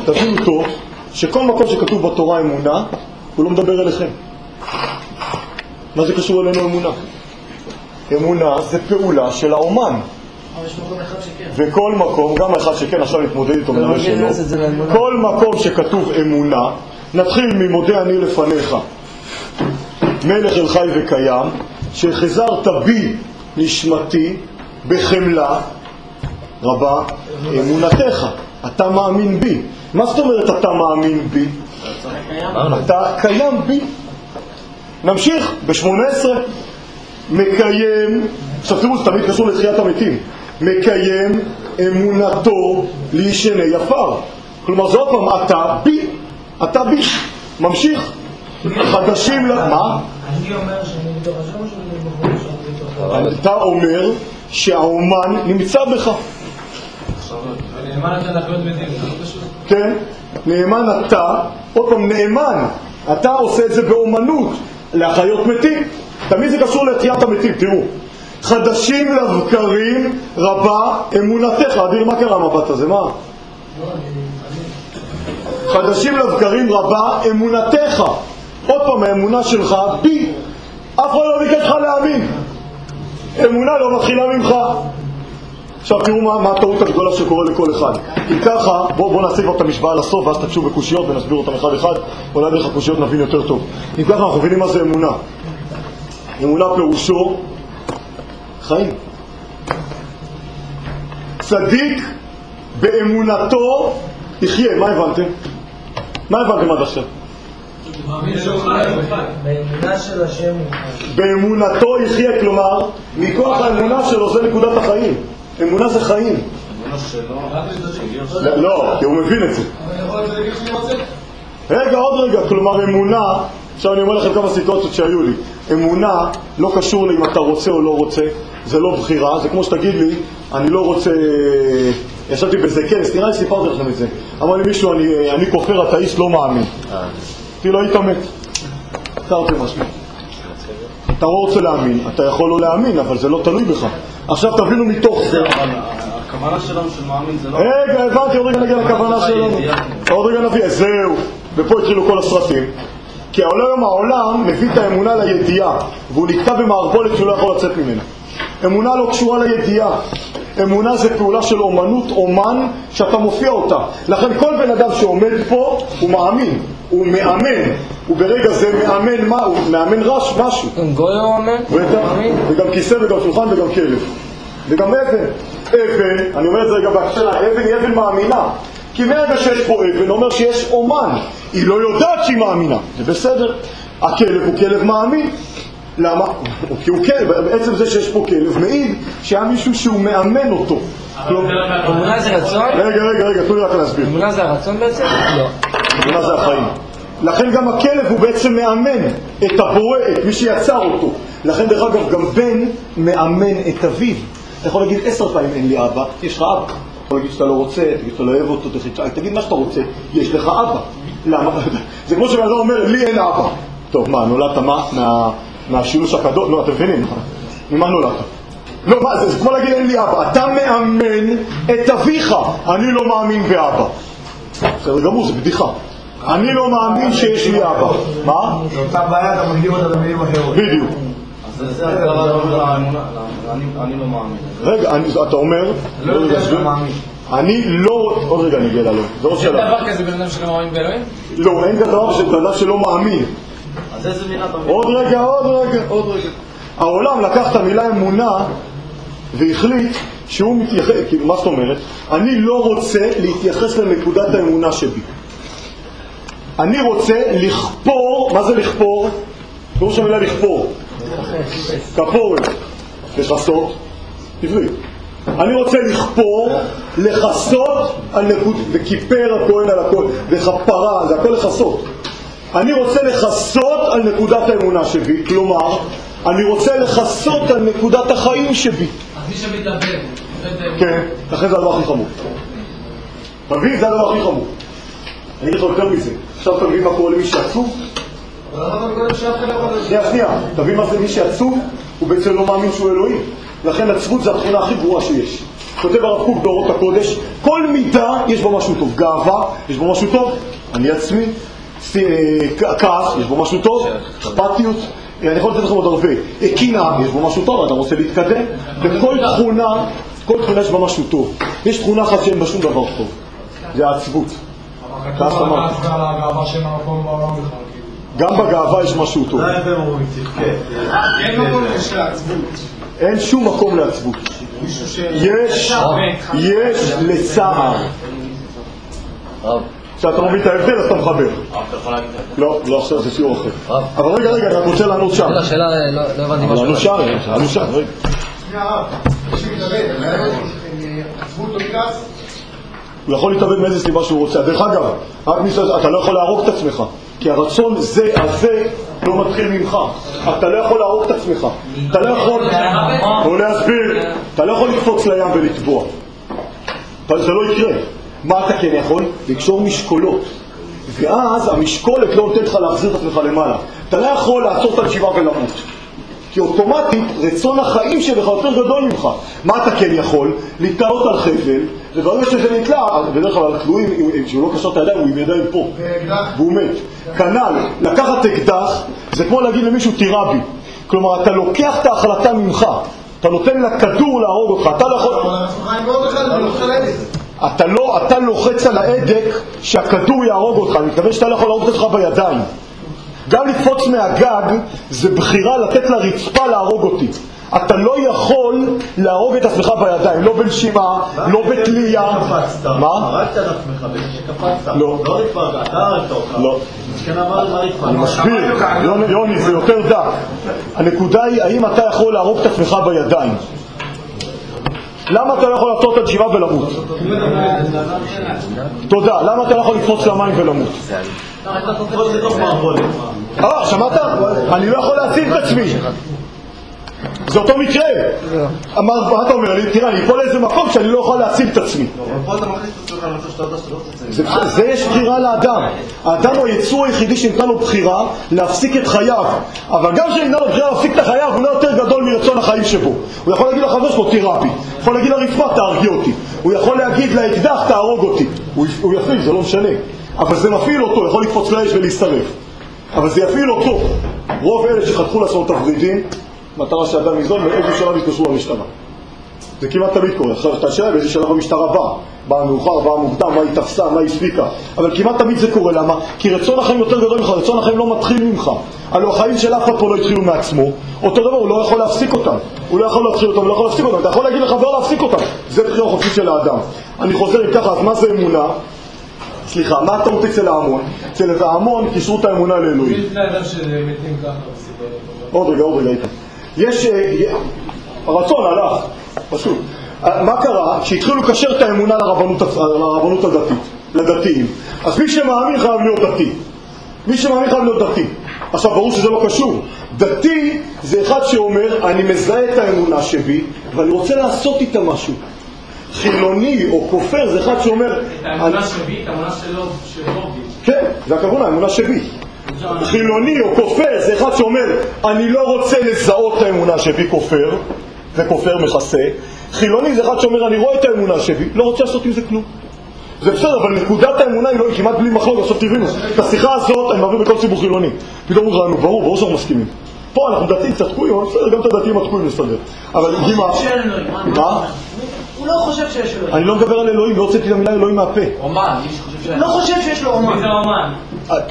תבינו טוב, שכל מקום שכתוב בתורה אמונה, הוא לא מדבר אליכם. מה זה קשור אלינו אמונה? אמונה זה פעולה של האומן. וכל מקום, גם אחד שכן עכשיו נתמודד איתו מבין שלא. כל מקום שכתוב אמונה, נתחיל ממודה אני לפניך, מלך אל חי וקיים, שחזרת בי נשמתי בחמלה רבה אמונתך, אתה מאמין בי. מה זאת אומרת אתה מאמין בי? אתה קיים בי. נמשיך ב-18. מקיים, עכשיו תראו, זה תמיד קשור לתחיית המתים, מקיים אמונתו לישני יפר. כלומר, זה עוד פעם, אתה בי, אתה בי. ממשיך. חדשים ל... מה? אני אומר שאני בתוך השם או שאני בחור שאני בתוך אתה אומר שהאומן נמצא בך. נאמן אתה לחיות בדין, זה לא. כן? נאמן אתה, עוד פעם נאמן, אתה עושה את זה באומנות, להחיות מתים. תמיד זה קשור לתחיית המתים, תראו. חדשים לבקרים רבה אמונתך. אדיר, מה קרה המבט הזה? מה? חדשים לבקרים רבה אמונתך. עוד פעם, האמונה שלך בי. אף אחד לא ביקש לך להאמין. אמונה לא מתחילה ממך. עכשיו תראו מה, מה הטעות הגדולה שקורה לכל אחד. אם ככה, בואו בוא נעשה כבר את המשוואה לסוף, ואז תקשו בקושיות ונסביר אותם אחד אחד, אולי דרך הקושיות נבין יותר טוב. אם ככה אנחנו מבינים מה זה אמונה. אמונה פירושו חיים. צדיק באמונתו יחיה. מה הבנתם? מה הבנתם עד עכשיו? באמונה של השם הוא חי. באמונתו יחיה, כלומר, מכוח האמונה שלו זה נקודת החיים. אמונה זה חיים. לא, לא, כי הוא מבין את זה. רגע, עוד רגע, כלומר אמונה, עכשיו אני אומר לכם כמה סיטואציות שהיו לי. אמונה לא קשור לאם אתה רוצה או לא רוצה, זה לא בחירה, זה כמו שתגיד לי, אני לא רוצה... ישבתי באיזה כנס, נראה לי סיפרתי לכם את זה. אמר לי מישהו, אני, אני כופר אתאיסט לא מאמין. היית מת. תרתי משמע. אתה לא רוצה להאמין, אתה יכול לא להאמין, אבל זה לא תלוי בך. עכשיו תבינו מתוך זה. הכוונה שלנו של מאמין זה לא... רגע, הבנתי, עוד רגע נגיע לכוונה שלנו. עוד רגע נביא, זהו. ופה התחילו כל הסרטים. כי העולם, העולם מביא את האמונה לידיעה, והוא נתקע במערבולת שהוא לא יכול לצאת ממנה. אמונה לא קשורה לידיעה. אמונה זה פעולה של אומנות, אומן, שאתה מופיע אותה. לכן כל בן אדם שעומד פה, הוא מאמין, הוא מאמן. הוא ברגע זה מאמן מה? הוא מאמן רש משהו. גם גוי הוא? בטח, וגם כיסא וגם שולחן וגם כלב. וגם אבן. אבן, אני אומר את זה רגע בהקשרה, אבן היא אבן מאמינה. כי מרגע שיש פה אבן, אומר שיש אומן. היא לא יודעת שהיא מאמינה, זה בסדר. הכלב הוא כלב מאמין. למה? כי הוא כלב, בעצם זה שיש פה כלב מעיד שהיה מישהו שהוא מאמן אותו. אמונה זה רצון? רגע, רגע, רגע, תנו לי רק להסביר. אמונה זה הרצון בעצם? לא. אמונה זה החיים. לכן גם הכלב הוא בעצם מאמן את הבורא, את מי שיצר אותו. לכן דרך אגב גם בן מאמן את אביו. אתה יכול להגיד עשר פעמים אין לי אבא, יש לך אבא. אתה יכול להגיד שאתה לא רוצה, תגיד שאתה לא אוהב אותו, תגיד, מה שאתה רוצה, יש לך אבא. למה? זה כמו שבן אדם אומר, לי אין אבא. טוב, מה, נולדת מה? מה, מהשילוש הקדוש? לא, אתם מבינים? ממה נולדת? לא, מה, זה, זה כמו להגיד אין לי אבא. אתה מאמן את אביך, אני לא מאמין באבא. בסדר גמור, זה בדיחה. אני לא מאמין שיש לי אבא. מה? אותה בעיה אתה מגדיר אותה במילים אחרות. בדיוק. אז זה הגדרה לאמונה, אני- אני לא מאמין. רגע, אתה אומר, לא יודע שאתה. מאמין. אני לא, עוד רגע אני אגיע לעליהם, זה עוד אין שאלה. דבר כזה בן אדם שלא מאמין באלוהים? לא, אין דבר של בן אדם שלא מאמין. אז עוד רגע, עוד רגע, עוד רגע. העולם לקח את המילה אמונה והחליט שהוא מתייחס, כאילו, מה זאת אומרת? אני לא רוצה להתייחס לנקודת האמונה שבי. אני רוצה לכפור, מה זה לכפור? פירוש המילה לכפור. כפורת. לכסות, עברית. אני רוצה לכפור, לכסות וכיפר הכהן על הכל, וכפרה, זה הכל לכסות. אני רוצה לכסות על נקודת האמונה שבי, כלומר, אני רוצה לכסות על נקודת החיים שבי. אז מי שמתאבד, כן, לכן זה הדבר הכי חמור. אתה מבין? זה הדבר הכי חמור. אני אגיד לך יותר מזה. עכשיו אתה מבין מה קורה למי שעצוב? שנייה, שנייה. תבין מה זה מי שעצוב? הוא בעצם לא מאמין שהוא אלוהים. לכן עצבות זה התכונה הכי גרועה שיש. כותב הרב קוק באורות הקודש, כל מידה יש בה משהו טוב. גאווה, יש בו משהו טוב, אני עצמי. אה, כעס, יש בו משהו טוב. אכפתיות, אה, אני יכול לתת לכם עוד הרבה. אה, קנאה, יש בו משהו טוב, אתה רוצה להתקדם. וכל תכונה, כל תכונה יש בה משהו טוב. יש תכונה אחת שאין בה שום דבר טוב, זה העצבות. כאילו. גם בגאווה יש משהו טוב. לעצבות. אין שום מקום לעצבות. יש, יש לצער. כשאתה לא מבין את ההבדל אז אתה מחבר. אתה זה. לא, לא עכשיו זה שיעור אחר. רב. אבל רגע, רגע, אני רק רוצה לענות שם. שאלה, שאלה, לא לא הבנתי משהו. ענו שם, ענו שם, רגע. הוא יכול להתאבד מאיזה סיבה שהוא רוצה. דרך אגב, רק מי ש... אתה לא יכול להרוג את עצמך, כי הרצון זה הזה לא מתחיל ממך. אתה לא יכול להרוג את עצמך. אתה לא יכול... בוא להסביר. אתה לא יכול לקפוץ לים ולטבוע. אתה- זה לא יקרה. מה אתה כן יכול? לקשור משקולות. ואז המשקולת לא נותנת לך להחזיר את עצמך למעלה. אתה לא יכול לעצור את הנשימה ולמות. כי אוטומטית רצון החיים שלך יותר גדול ממך. מה אתה כן יכול? להתעלות על חבל, וברגע שזה נתלה, בדרך כלל על כלואים, אם- כשהוא לא קשר את הידיים, הוא עם ידיים פה. והוא מת. כנ"ל, לקחת אקדח, זה כמו להגיד למישהו תירה בי. כלומר, אתה לוקח את ההחלטה ממך. אתה נותן לכדור להרוג אותך, אתה לא יכול... אתה לא, אתה לוחץ על ההדק שהכדור יהרוג אותך, אני מתכוון שאתה לא יכול להרוג עצמך בידיים. גם לקפוץ מהגג זה בחירה לתת לרצפה להרוג אותי. אתה לא יכול להרוג את עצמך בידיים, לא בנשימה, לא בתלייה. מה? הרגת את עצמך בזה שקפצת. לא. לא נתפרק, אתה הרגת אותך. לא. נתפרק. אני מסביר, יוני, זה יותר דק. הנקודה היא, האם אתה יכול להרוג את עצמך בידיים? למה אתה לא יכול לעצור את הנשימה ולמות? תודה. למה אתה לא יכול לקפוץ למים ולמות? מערבולת. אה, שמעת? אני לא יכול להציל את עצמי. זה אותו מקרה. אמר, מה אתה אומר לי? תראה, אני אפול לאיזה מקום שאני לא יכול להציל את עצמי. אבל פה אתה מכניס את עצמך למצב שאתה יודע שאתה לא תצא. זה, זה יש בחירה לאדם. האדם הוא היצור היחידי שניתנה לו בחירה להפסיק את חייו. אבל גם כשניתנה לו בחירה להפסיק את חייו, הוא לא יותר גדול מרצון החיים שבו. הוא יכול להגיד לחבר שלו, תירה בי. הוא יכול להגיד לרצפה, תהרגי אותי. הוא יכול להגיד לאקדח, תהרוג אותי. הוא, יפעיל, זה לא משנה. אבל זה מפעיל אותו, יכול לקפוץ לאש ולהשתרף. אבל זה יפעיל אותו. רוב אלה שחתכו לעצמם את הוורידים, מטרה שאדם ניזון, באיזה שלב התקשרו למשטרה. זה כמעט תמיד קורה. עכשיו אתה שואל באיזה שלב המשטרה באה. באה מאוחר, באה מוקדם, מה היא תפסה, מה היא הספיקה. אבל כמעט תמיד זה קורה. למה? כי רצון החיים יותר גדול ממך, רצון החיים לא מתחיל ממך. הלוא החיים של אף אחד פה לא התחילו מעצמו. אותו דבר, הוא לא יכול להפסיק אותם. הוא לא יכול להתחיל אותם, הוא לא יכול להפסיק אותם. אתה יכול להגיד לחבר להפסיק אותם. זה בחירה חופשית של האדם. אני חוזר אם ככה, אז מה זה אמונה? סליחה, מה הטעות אצל ההמון? אצל ההמון קישרו את האמונה לאלוהים. עוד רגע, עוד רגע, איתן. יש... אה, הרצון הלך, פשוט. אה, מה קרה? כשהתחילו לקשר את האמונה לרבנות, לרבנות הדתית, לדתיים. אז מי שמאמין חייב להיות דתי. מי שמאמין חייב להיות דתי. עכשיו, ברור שזה לא קשור. דתי זה אחד שאומר, אני מזהה את האמונה שבי, ואני רוצה לעשות איתה משהו. חילוני או כופר זה אחד שאומר... האמונה שבי, האמונה שלו, שלו. כן, זה הכוונה, האמונה שבי. חילוני או כופר זה אחד שאומר, אני לא רוצה לזהות את האמונה שבי כופר, וכופר מכסה. חילוני זה אחד שאומר, אני רואה את האמונה שבי, לא רוצה לעשות עם זה כלום. זה בסדר, אבל נקודת האמונה היא לא, היא כמעט בלי מחלוקת. עכשיו תבינו, את השיחה הזאת אני מעביר בכל ציבור חילוני. פתאום אומרים לנו, ברור, ברור שאנחנו מסכימים. פה אנחנו דתיים קצת תקועים, אבל בסדר, גם את הדתיים התקועים נסתדר. אבל גימה... אלוהים, מה? הוא לא חושב שיש אלוהים. אני לא מדבר על אלוהים, לא הוצאתי את המילה אלוהים מהפה. אומן, מי שחושב. הוא לא חושב שיש לו מי אומן. זה אומן?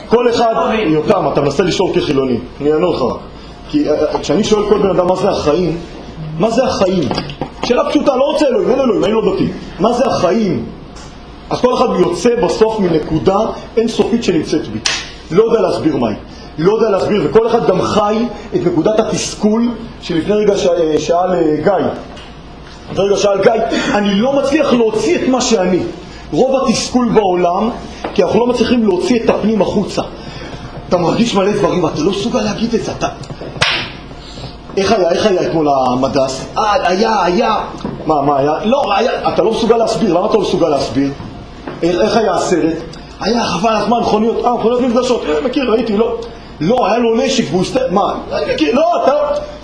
כל אחד, יותם, אתה מנסה לשאול כחילוני, אני אענה לך. כי אה, כשאני שואל כל בן אדם מה זה החיים, מה זה החיים? שאלה פשוטה, לא רוצה אלוהים, אין אלוהים, אני לא דתי. מה זה החיים? אז כל אחד יוצא בסוף מנקודה אינסופית שנמצאת בי. לא יודע להסביר מהי. לא יודע להסביר, וכל אחד גם חי את נקודת התסכול שלפני רגע ש... שאל אה, גיא. לפני רגע שאל גיא, אני לא מצליח להוציא את מה שאני. רוב התסכול בעולם, כי אנחנו לא מצליחים להוציא את הפנים החוצה. אתה מרגיש מלא דברים, אתה לא מסוגל להגיד את זה, אתה... איך היה, איך היה אתמול המדס? אה, היה, היה. מה, מה היה? לא, היה, אתה לא מסוגל להסביר, למה אתה לא מסוגל להסביר? איך, היה הסרט? היה חבל הזמן, מכוניות, אה, מכוניות מקדשות, אה, מכיר, ראיתי, לא. לא, היה לו נשק והוא הסתר, מה? מכיר, לא, אתה,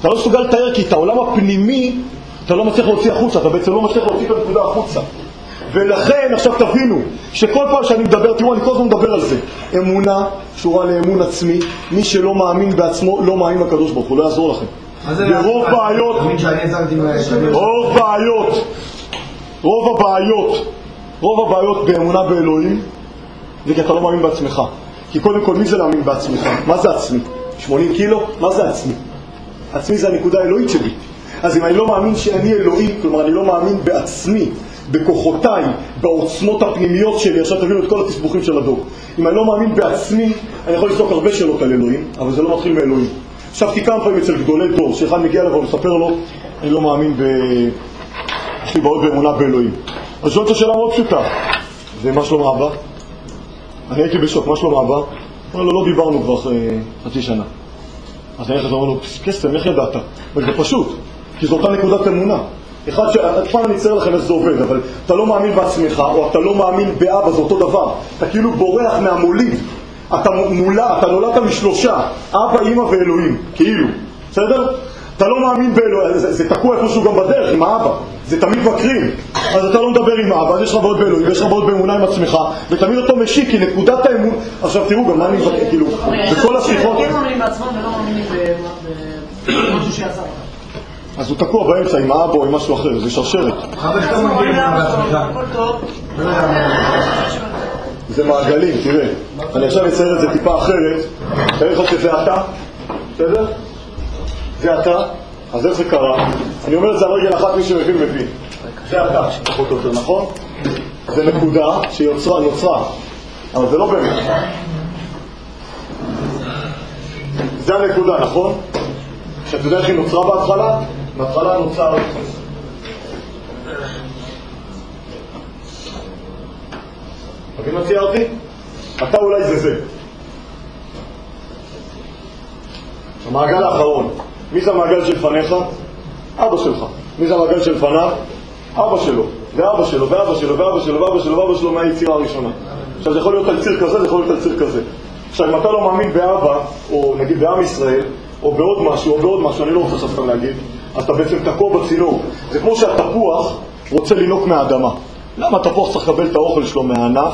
אתה לא מסוגל לתאר כי את העולם הפנימי אתה לא מצליח להוציא החוצה, אתה בעצם לא מצליח להוציא את הנקודה החוצה. ולכן, עכשיו תבינו, שכל פעם שאני מדבר, תראו, אני כל הזמן מדבר על זה. אמונה קשורה לאמון עצמי, מי שלא מאמין בעצמו, לא מאמין בקדוש ברוך הוא, לא יעזור לכם. ורוב בעיות. רוב בעיות, רוב הבעיות, רוב הבעיות באמונה באלוהים, זה כי אתה לא מאמין בעצמך. כי קודם כל, מי זה להאמין בעצמך? מה זה עצמי? 80 קילו? מה זה עצמי? עצמי זה הנקודה האלוהית שלי. אז אם אני לא מאמין שאני אלוהי, כלומר אני לא מאמין בעצמי, בכוחותיי, בעוצמות הפנימיות שלי, עכשיו תבינו את כל התסבוכים של הדור. אם אני לא מאמין בעצמי, אני יכול לזרוק הרבה שאלות על אלוהים, אבל זה לא מתחיל מאלוהים. ישבתי כמה פעמים אצל גדולי דור, שאחד מגיע אליו ומספר לו, אני לא מאמין ב... יש לי בעיות באמונה באלוהים. אז שואל את השאלה מאוד פשוטה, ומה שלום האבא? אני הייתי בשוק, מה שלום האבא? אמר לו, לא דיברנו כבר אה, חצי שנה. אז אני אומר לו, קסם, איך ידעת? זה פשוט, כי זו אותה נקודת אמונה. אחד ש... פעם אני אצייר לכם איך זה עובד, אבל אתה לא מאמין בעצמך, או אתה לא מאמין באבא, זה אותו דבר. אתה כאילו בורח מהמוליד. אתה מולה, אתה נולדת משלושה, אבא, אימא ואלוהים, כאילו, בסדר? אתה לא מאמין באלוהים, זה, זה תקוע איפשהו גם בדרך עם האבא, זה תמיד מקרין. אז אתה לא מדבר עם האבא, אז יש לך בעיות באלוהים, ויש לך בעיות באמונה עם עצמך, ותמיד אותו משיק, כי נקודת האמון... עכשיו תראו גם מה אני מבקש, כאילו, בכל השיחות... כן מאמינים בעצמם ולא מאמינים במשהו אותם. אז הוא תקוע באמצע עם האבא או עם משהו אחר, זה שרשרת. זה מעגלים, תראה. אני עכשיו אצייר את זה טיפה אחרת. תאר לך שזה אתה, בסדר? זה אתה, אז איך זה קרה? אני אומר את זה על רגל אחת, מי שמבין מבין. זה אתה, פחות או יותר, נכון? זה נקודה שיוצרה, נוצרה, אבל זה לא באמת. זה הנקודה, נכון? שאתה יודע איך היא נוצרה בהתחלה? בהתחלה נוצר... מבין מה ציירתי? אתה אולי זה זה. המעגל האחרון. מי זה המעגל שלפניך? אבא שלך. מי זה המעגל שלפניו? אבא שלו, ואבא שלו, ואבא שלו, ואבא שלו, ואבא שלו, ואבא שלו מהיצירה הראשונה. עכשיו זה יכול להיות על ציר כזה, זה יכול להיות על ציר כזה. עכשיו אם אתה לא מאמין באבא, או נגיד בעם ישראל, או בעוד משהו, או בעוד משהו, אני לא רוצה עכשיו סתם להגיד, אז אתה בעצם תקוע בצינור. זה כמו שהתפוח רוצה לינוק מהאדמה. למה התפוח צריך לקבל את האוכל שלו מהענף,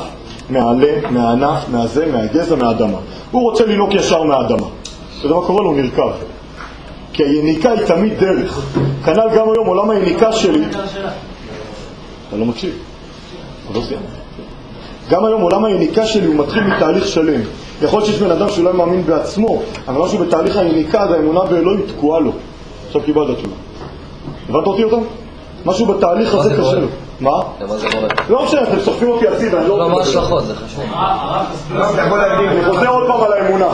מהעלה, מהענף, מהזה, מהגזע, מהאדמה? הוא רוצה לינוק ישר מהאדמה. אתה יודע מה קורה לו? הוא נרקב. כי היניקה היא תמיד דרך. כנ"ל גם היום עולם היניקה שלי... אתה לא מקשיב. לא סיימתי. גם היום עולם היניקה שלי הוא מתחיל מתהליך שלם. יכול להיות שיש בן אדם שאולי מאמין בעצמו, אבל משהו בתהליך היניקה, זה האמונה באלוהים תקועה לו. עכשיו קיבלת תשובה. הבנת אותי אותם? משהו בתהליך הזה זה קשה? לו. מה? למה זה גורם? לא משנה, אתם סוחפים אותי הצידה, אני לא לא, מה. ההשלכות? זה חשוב. לא, אתה יכול להגדיר. אני חוזר עוד פעם על האמונה.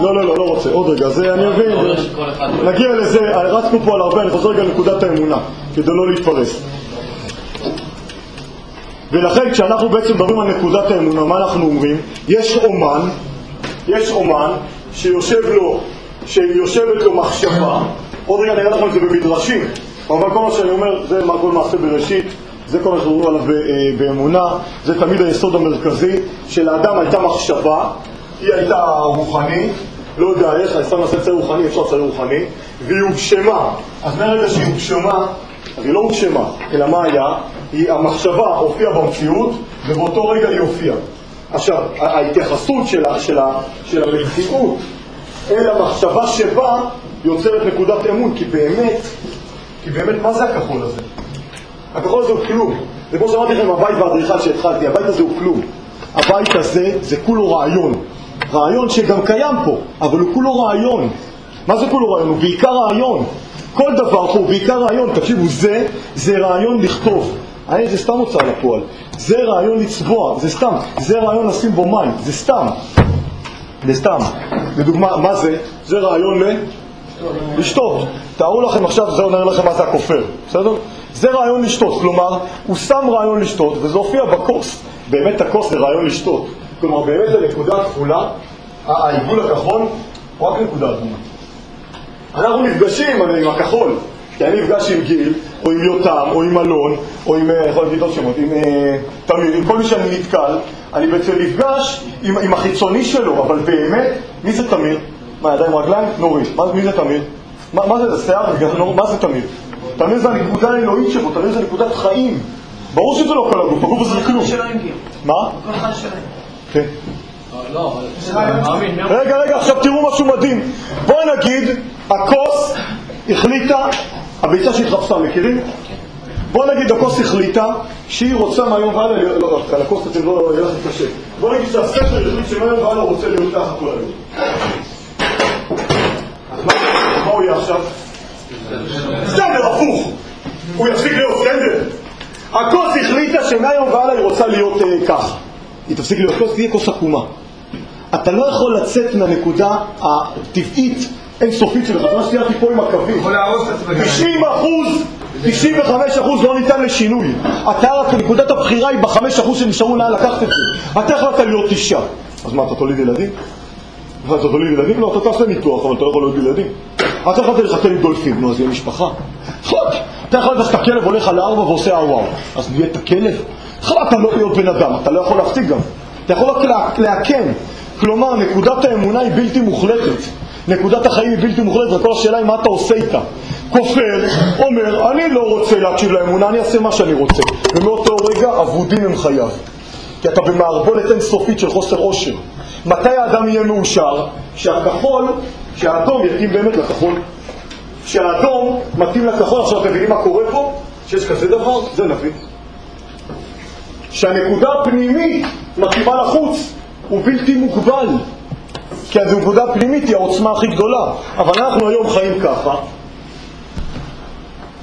לא, לא, לא, לא רוצה. עוד רגע, זה אני מבין. אחד... נגיע לזה, רצנו פה על הרבה, אני חוזר רגע לנקודת האמונה, כדי לא להתפרס. ולכן כשאנחנו בעצם מדברים על נקודת האמונה, מה אנחנו אומרים? יש אומן, יש אומן שיושב לו, שיושבת לו מחשבה, עוד רגע נראה לכם את זה במדרשים, אבל כל מה שאני אומר זה מה כל מעשה בראשית, זה כל מה מדברים עליו אה, באמונה, זה תמיד היסוד המרכזי, שלאדם הייתה מחשבה, היא הייתה רוחנית, לא יודע איך, סתם נעשה צייר רוחני, אפשר צייר רוחני, והיא הוגשמה. אז מהרגע שהיא הוגשמה, אז היא לא הוגשמה, אלא מה היה? היא, המחשבה הופיעה במציאות, ובאותו רגע היא הופיעה. עכשיו, ההתייחסות של, ה- של, של המציאות אל המחשבה שבה יוצרת נקודת אמון, כי באמת, כי באמת, מה זה הכחול הזה? הכחול הזה הוא כלום. זה כמו שאמרתי לכם, הבית והאדריכל שהתחלתי, הבית הזה הוא כלום. הבית הזה זה כולו רעיון. רעיון שגם קיים פה, אבל הוא כולו רעיון. מה זה כולו רעיון? הוא בעיקר רעיון. כל דבר פה הוא בעיקר רעיון. תקשיבו, זה, זה רעיון לכתוב. האם זה סתם הוצאה לפועל. זה רעיון לצבוע, זה סתם. זה רעיון לשים בו מים, זה סתם. זה סתם. לדוגמה, מה זה? זה רעיון ל... לשתות. תארו לכם עכשיו, זה אומר לכם מה זה הכופר, בסדר? זה רעיון לשתות, כלומר, הוא שם רעיון לשתות, וזה הופיע בכוס. באמת הכוס זה רעיון לשתות. כלומר, באמת זה נקודה כפולה, העיגול הכחול הוא רק נקודה אדומה. אנחנו נפגשים עם הכחול, כי אני נפגש עם גיל, או עם יותם, או עם אלון, או עם, אה, יכול להגיד עוד שמות, עם אה, תמיר, עם כל מי שאני נתקל, אני בעצם נפגש עם, עם החיצוני שלו, אבל באמת, מי זה תמיר? מה, ידיים רגליים? נורית. מה, מי זה תמיר? מה, מה זה, זה שיער? לא- מה זה תמיר? תמיר זה הנקודה האלוהית שבו, תמיר זה נקודת חיים. ברור שזה לא כל הגוף, הגוף הזה זה כלום. שלהם כאילו. מה? כל אחד שלהם. כן. לא, רגע, רגע, עכשיו תראו משהו מדהים. בואי נגיד, הכוס החליטה, הביצה שהתחפשה, מכירים? בוא נגיד הכוס החליטה שהיא רוצה מהיום והלאה, להיות- לא, על הכוס אתם לא יהיה לכם קשה. בוא נגיד שהספר החליט שמהיום והלאה רוצה להיות ככה כל היום. אז מה הוא יהיה עכשיו? סטנדר הפוך! הוא יפסיק להיות סטנדר. הכוס החליטה שמהיום והלאה היא רוצה להיות אה, כך. היא תפסיק להיות כוס, תהיה כוס עקומה. אתה לא יכול לצאת מהנקודה הטבעית אינסופית שלך, זה מה שציירתי פה עם הקווים. יכול להרוס את עצמך. 90 אחוז, 95 אחוז לא ניתן לשינוי. אתה רק, נקודת הבחירה היא בחמש אחוז שנשארו לאן לקחת את זה. אתה החלטת להיות אישה. אז מה, אתה תוליד ילדים? מה, אתה תוליד ילדים? לא, אתה תעשה ניתוח, אבל אתה לא יכול להוליד ילדים. אתה החלטת לחתן עם דולפין, נו, אז יהיה משפחה. אתה החלטת שאתה כלב הולך על הארבע ועושה הוואו, אז נהיה את הכלב? החלטת לא להיות בן אדם, אתה לא יכול להפסיק גם. אתה יכול רק לעקם. כלומר, נקודת האמונה היא בלתי מוחלטת. נקודת החיים היא בלתי מוחלטת, וכל השאלה היא מה אתה עושה איתה. כופר, אומר, אני לא רוצה להקשיב לאמונה, אני אעשה מה שאני רוצה. ומאותו רגע אבודים הם חייו. כי אתה במערבולת אינסופית של חוסר עושר. מתי האדם יהיה מאושר? שהכחול, שהאדום יתאים באמת לכחול. כשהאדום מתאים לכחול, עכשיו אתם מבינים מה קורה פה? שיש כזה דבר? זה נביא. שהנקודה הפנימית מתאימה לחוץ, הוא בלתי מוגבל. כי הנקודה הפנימית היא העוצמה הכי גדולה. אבל אנחנו היום חיים ככה,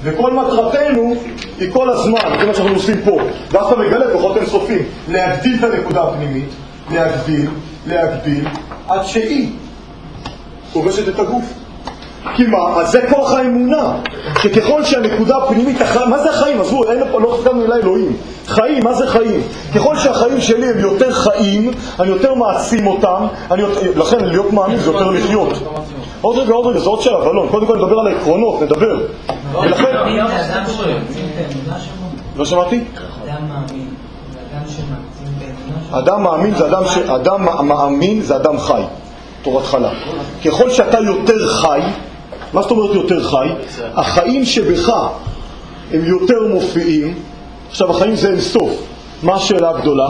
וכל מטרתנו היא כל הזמן, זה מה שאנחנו עושים פה, ואז אתה מגלה כוחות אינסופים, להגדיל את הנקודה הפנימית, להגדיל, להגדיל, עד שהיא כובשת את הגוף. כי מה? אז זה כוח האמונה, שככל שהנקודה הפנימית, הח... מה זה החיים? עזבו, לא חזרנו אל האלוהים. חיים, מה זה חיים? ככל שהחיים שלי הם יותר חיים, אני יותר מעצים אותם, אני יותר... לכן להיות מאמין זה יותר לחיות. עוד רגע, עוד רגע, זה עוד שלב, אלון, קודם כל נדבר על העקרונות, נדבר. ולכן? לא שמעתי? אדם מאמין זה אדם שמעצים באמונה שלו? אדם מאמין זה אדם, ש... אדם מאמין זה אדם חי, תורת חלה. ככל שאתה יותר חי, מה זאת אומרת יותר חי? החיים שבך הם יותר מופיעים, עכשיו החיים זה אינסוף, מה השאלה הגדולה?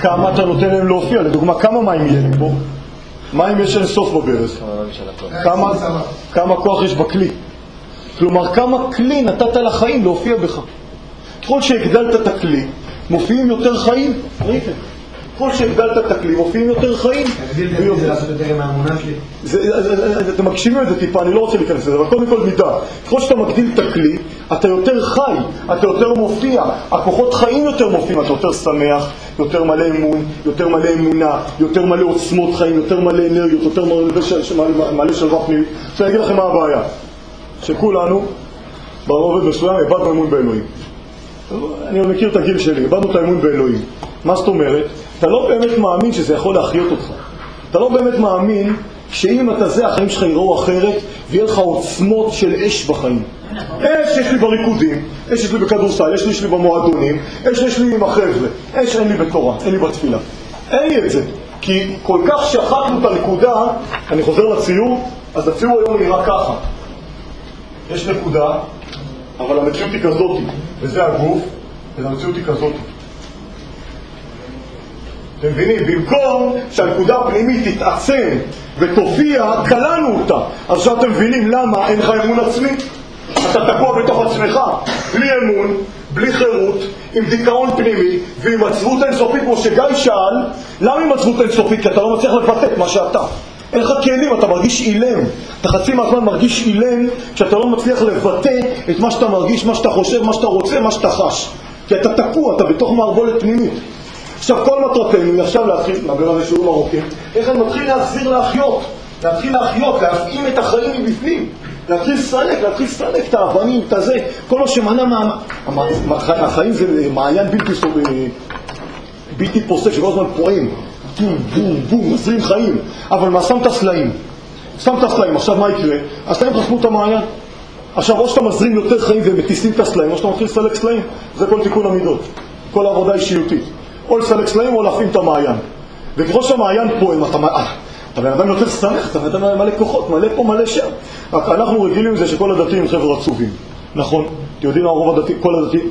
כמה אתה נותן להם להופיע? לדוגמה, כמה מים יהיה פה? מים יש אינסוף בברז. כמה כוח יש בכלי? כלומר, כמה כלי נתת לחיים להופיע בך? ככל שהגדלת את הכלי, מופיעים יותר חיים. ראיתם? ככל שהגדלת את הכלי, מופיעים יותר חיים. זה- זה- זה- אתם מגשימים את זה טיפה, אני לא רוצה להיכנס לזה, אבל קודם כל מידה. ככל שאתה מגדיל את הכלי, אתה יותר חי, אתה יותר מופיע, הכוחות חיים יותר מופיעים, אתה יותר שמח, יותר מלא אמון, יותר מלא אמונה, יותר מלא עוצמות חיים, יותר מלא אנרגיות, יותר מלא, של- של- מלא שלווה פנימית. עכשיו אני אגיד לכם מה הבעיה, שכולנו, ברובד מסוים, איבדנו אמון באלוהים. אני עוד מכיר את הגיל שלי, איבדנו את האמון באלוהים. מה זאת אומרת? אתה לא באמת מאמין שזה יכול להחיות אותך. אתה לא באמת מאמין שאם אתה זה, החיים שלך יראו אחרת, ויהיה לך עוצמות של אש בחיים. אש יש לי בריקודים, אש יש לי בכדורסל, אש יש לי במועדונים, אש יש לי עם החבר'ה, אש אין לי בתורה, אין לי בתפילה. אין לי את זה. כי כל כך שכחנו את הנקודה, אני חוזר לציור, אז הציור היום נראה ככה. יש נקודה, אבל המציאות היא כזאת, וזה הגוף, והמציאות היא כזאת. אתם מבינים? במקום שהנקודה הפנימית תתעצם ותופיע, כללנו אותה. אז עכשיו אתם מבינים למה אין לך אמון עצמי? אתה תקוע בתוך עצמך, בלי אמון, בלי חירות, עם דיכאון פנימי ועם עצבות אינסופית, כמו שגיא שאל, למה עם עצבות אינסופית? כי אתה לא מצליח לבטא את מה שאתה. אין לך כלים, אתה מרגיש אילם. אתה חצי מהזמן מרגיש אילם כשאתה לא מצליח לבטא את מה שאתה מרגיש, מה שאתה חושב, מה שאתה רוצה, מה שאתה חש. כי אתה תקוע, אתה בתוך מערבולת פנימית. עכשיו כל מטרתנו היא עכשיו להתחיל, נדבר על זה שיעורים ארוכים, איך אני מתחיל להחזיר להחיות, להתחיל להחיות, להפעים את החיים מבפנים, להתחיל לסלק, להתחיל לסלק את האבנים, את הזה, כל מה שמנע מה... החיים זה מעיין בלתי. בלתי פוסק שכל הזמן פועם, בום, בום, בום, מזרים חיים, אבל מה, שם את הסלעים, שם את הסלעים, עכשיו מה יקרה? הסלעים חסמו את המעיין. עכשיו, או שאתה מזרים יותר חיים ומטיסים את הסלעים, או שאתה מתחיל לסלק סלעים, זה כל תיקון המידות, כל העבודה האישיותית. או לסלק סלעים או להפעים את המעיין. וככל שהמעיין פועם, אתה, אה, הבן אדם יותר שמח, אתה בן אדם מלא כוחות, מלא פה, מלא שם. רק אנחנו רגילים לזה שכל הדתיים הם חבר'ה עצובים. נכון? אתם יודעים מה רוב הדתיים, כל הדתיים,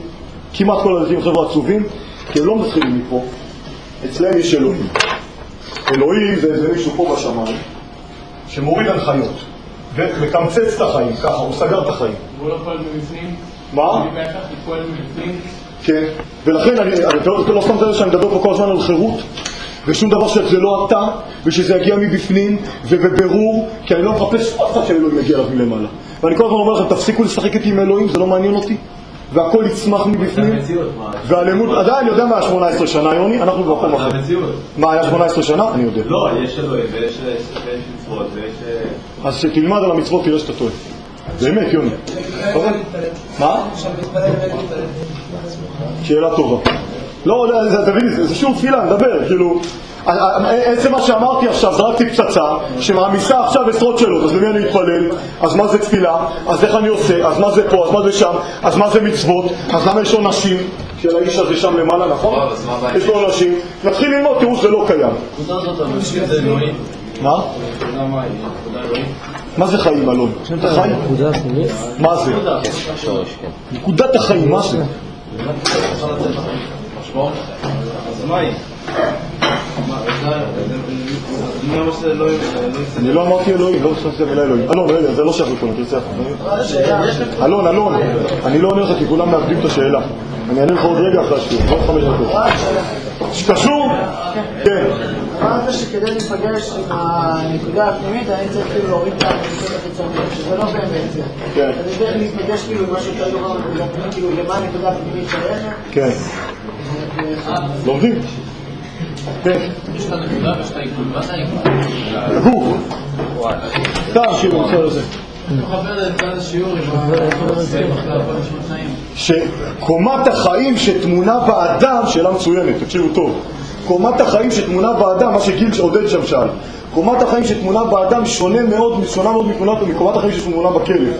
כמעט כל הדתיים חבר'ה עצובים, כי הם לא מתחילים מפה. אצלם יש אלוהים. אלוהים זה איזה מישהו פה בשמיים, שמוריד הנחיות, ומקמצץ את החיים, ככה, הוא סגר את החיים. הוא לא פועל מבפנים? מה? בהכרח פועל מבפנים? כן, ולכן אני, אני לא, לא סתם זה שאני מדבר פה כל הזמן על חירות, ושום דבר שזה לא אתה, ושזה יגיע מבפנים, ובבירור, כי אני לא מחפש אף אחד שאלוהים יגיע אליו מלמעלה. ואני כל הזמן אומר לכם, תפסיקו לשחק איתי עם אלוהים, זה לא מעניין אותי, והכל יצמח מבפנים, והלימוד, עדיין אני יודע מה היה 18 שנה, יוני, אנחנו במקום אחר. מה היה 18 שנה? אני יודע. לא, יש אלוהים ויש מצוות ויש... אה, אז שתלמד על המצוות, תראה שאתה טועה. באמת, יוני. מה? שאלה טובה. לא, לא, זה- תבין, זה- שוב תפילה, נדבר, כאילו, עצם מה שאמרתי עכשיו, זרקתי פצצה שמעמיסה עכשיו עשרות שאלות, אז למי אני מתפלל? אז מה זה תפילה? אז איך אני עושה? אז מה זה פה? אז מה זה שם? אז מה זה מצוות? אז למה יש עונשים של האיש הזה שם למעלה, נכון? יש לו עונשים. נתחיל ללמוד, תראו שזה לא קיים. מה? מה זה חיים, אלון? מה זה? נקודת החיים, מה זה? אז לא לא? אני לא אמרתי אלוהים, לא נכנסתי למילה אלוהים. אלון, רגע, זה לא שייך לכולם, תרצה. אלון, אלון, אני לא עונה לך כי כולם מאבדים את השאלה. אני אענה לך עוד רגע אחרי השיעור, עוד חמש דקות. שקשור? כן. אמרת שכדי להיפגש עם הנקודה הפנימית, אני צריך כאילו להוריד את הנקודות החיצוניות, שזה לא באמת זה. כן. אני צריך להיפגש כאילו עם משהו יותר כאילו למה הנקודה הפנימית שלך? כן. לומדים? כן. כאילו, בסדר זה. מחבר את כל השיעור עם ה... שקומת החיים שטמונה באדם, שאלה מצוינת, תקשיבו טוב, קומת החיים שטמונה באדם, מה שגיל עודד שם שאל, קומת החיים שטמונה באדם שונה מאוד, שונה מאוד מקומת, מקומת החיים שטמונה בכלב,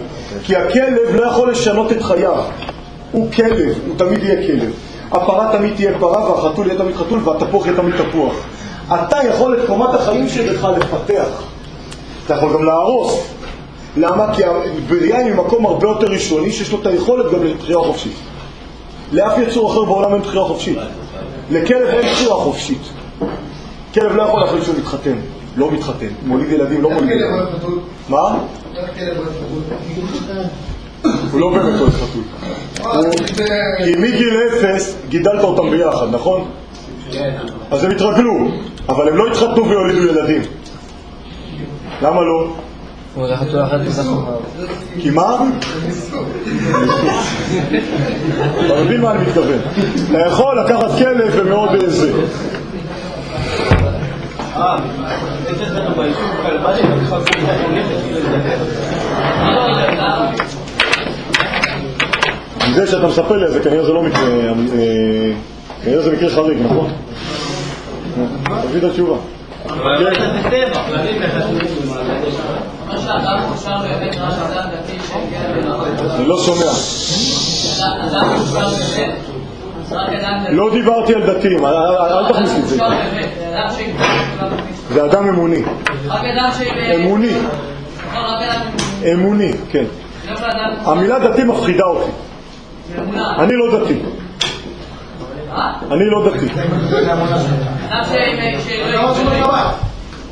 כי הכלב לא יכול לשנות את חייו, הוא כלב, הוא תמיד יהיה כלב, הפרה תמיד תהיה פרה והחתול יהיה תמיד חתול והתפוח יהיה תמיד תפוח. אתה יכול את קומת החיים שלך לפתח, אתה יכול גם להרוס, למה? כי הבריאה היא ממקום הרבה יותר ראשוני שיש לו את היכולת גם לבחירה חופשית. לאף יצור אחר בעולם אין בחירה חופשית. לכלב אין בחירה חופשית. כלב לא יכול להחליט שהוא מתחתן, לא מתחתן, מוליד ילדים, לא מוליד ילדים. מה? הוא לא באמת אוהב חתול. כי מגיל אפס גידלת אותם ביחד, נכון? אז הם התרגלו, אבל הם לא התחתנו ויולידו ילדים. למה לא? כי מה? אתה מבין מה אני מתכוון. אתה יכול לקחת כלב ומאוד זה. אה, יש אצלנו ביישוב כלבני, ככה קוראים לה הולכת לדבר. זה שאתה מספר לי זה, כנראה זה לא מקרה, אה, כנראה זה מקרה חריג, נכון? תביא את התשובה. כן. אני לא שומע. לא דיברתי על דתיים, אל- אל אל תכניס לי את זה. זה אדם אמוני. אמוני. אמוני. כן. המילה דתי מפחידה אותי. אני לא דתי. אני לא דתי.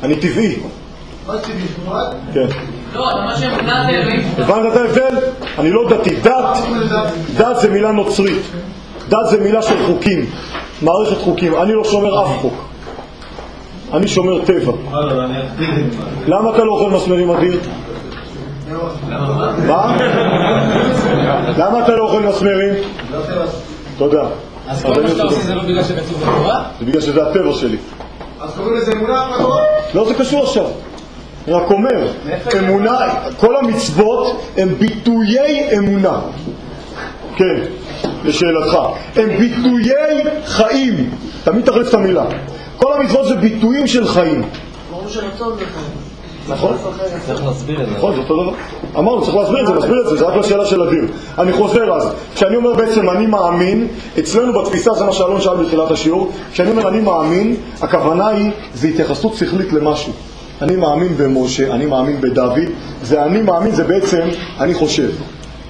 אני טבעי. כן. הבנת את ההבדל? אני לא דתי. דת, דת זה מילה נוצרית. דת זה מילה של חוקים, מערכת חוקים. אני לא שומר אף חוק. אני שומר טבע. למה אתה לא אוכל מסמרים אדיר? מה? למה אתה לא אוכל מסמרים? תודה. אז כל מה שאתה עושה זה לא בגלל שכתוב בתורה? זה בגלל שזה הטבע שלי. אז קוראים לזה אמונה בתורה? לא, זה קשור עכשיו. אני רק אומר, אמונה, כל המצוות הן ביטויי אמונה. כן, לשאלתך. הם ביטויי חיים. תמיד תחליף את המילה. כל המצוות זה ביטויים של חיים. ברור שרצון זה חיים. נכון? צריך להסביר את זה. נכון, זה אותו דבר. אמרנו, צריך להסביר את זה, נסביר את זה, זה רק לשאלה של אדיר. אני חוזר אז, כשאני אומר בעצם אני מאמין, אצלנו בתפיסה, זה מה שאלון שאל בתחילת השיעור, כשאני אומר אני מאמין, הכוונה היא, זה התייחסות שכלית למשהו. אני מאמין במשה, אני מאמין בדוד, זה אני מאמין זה בעצם אני חושב.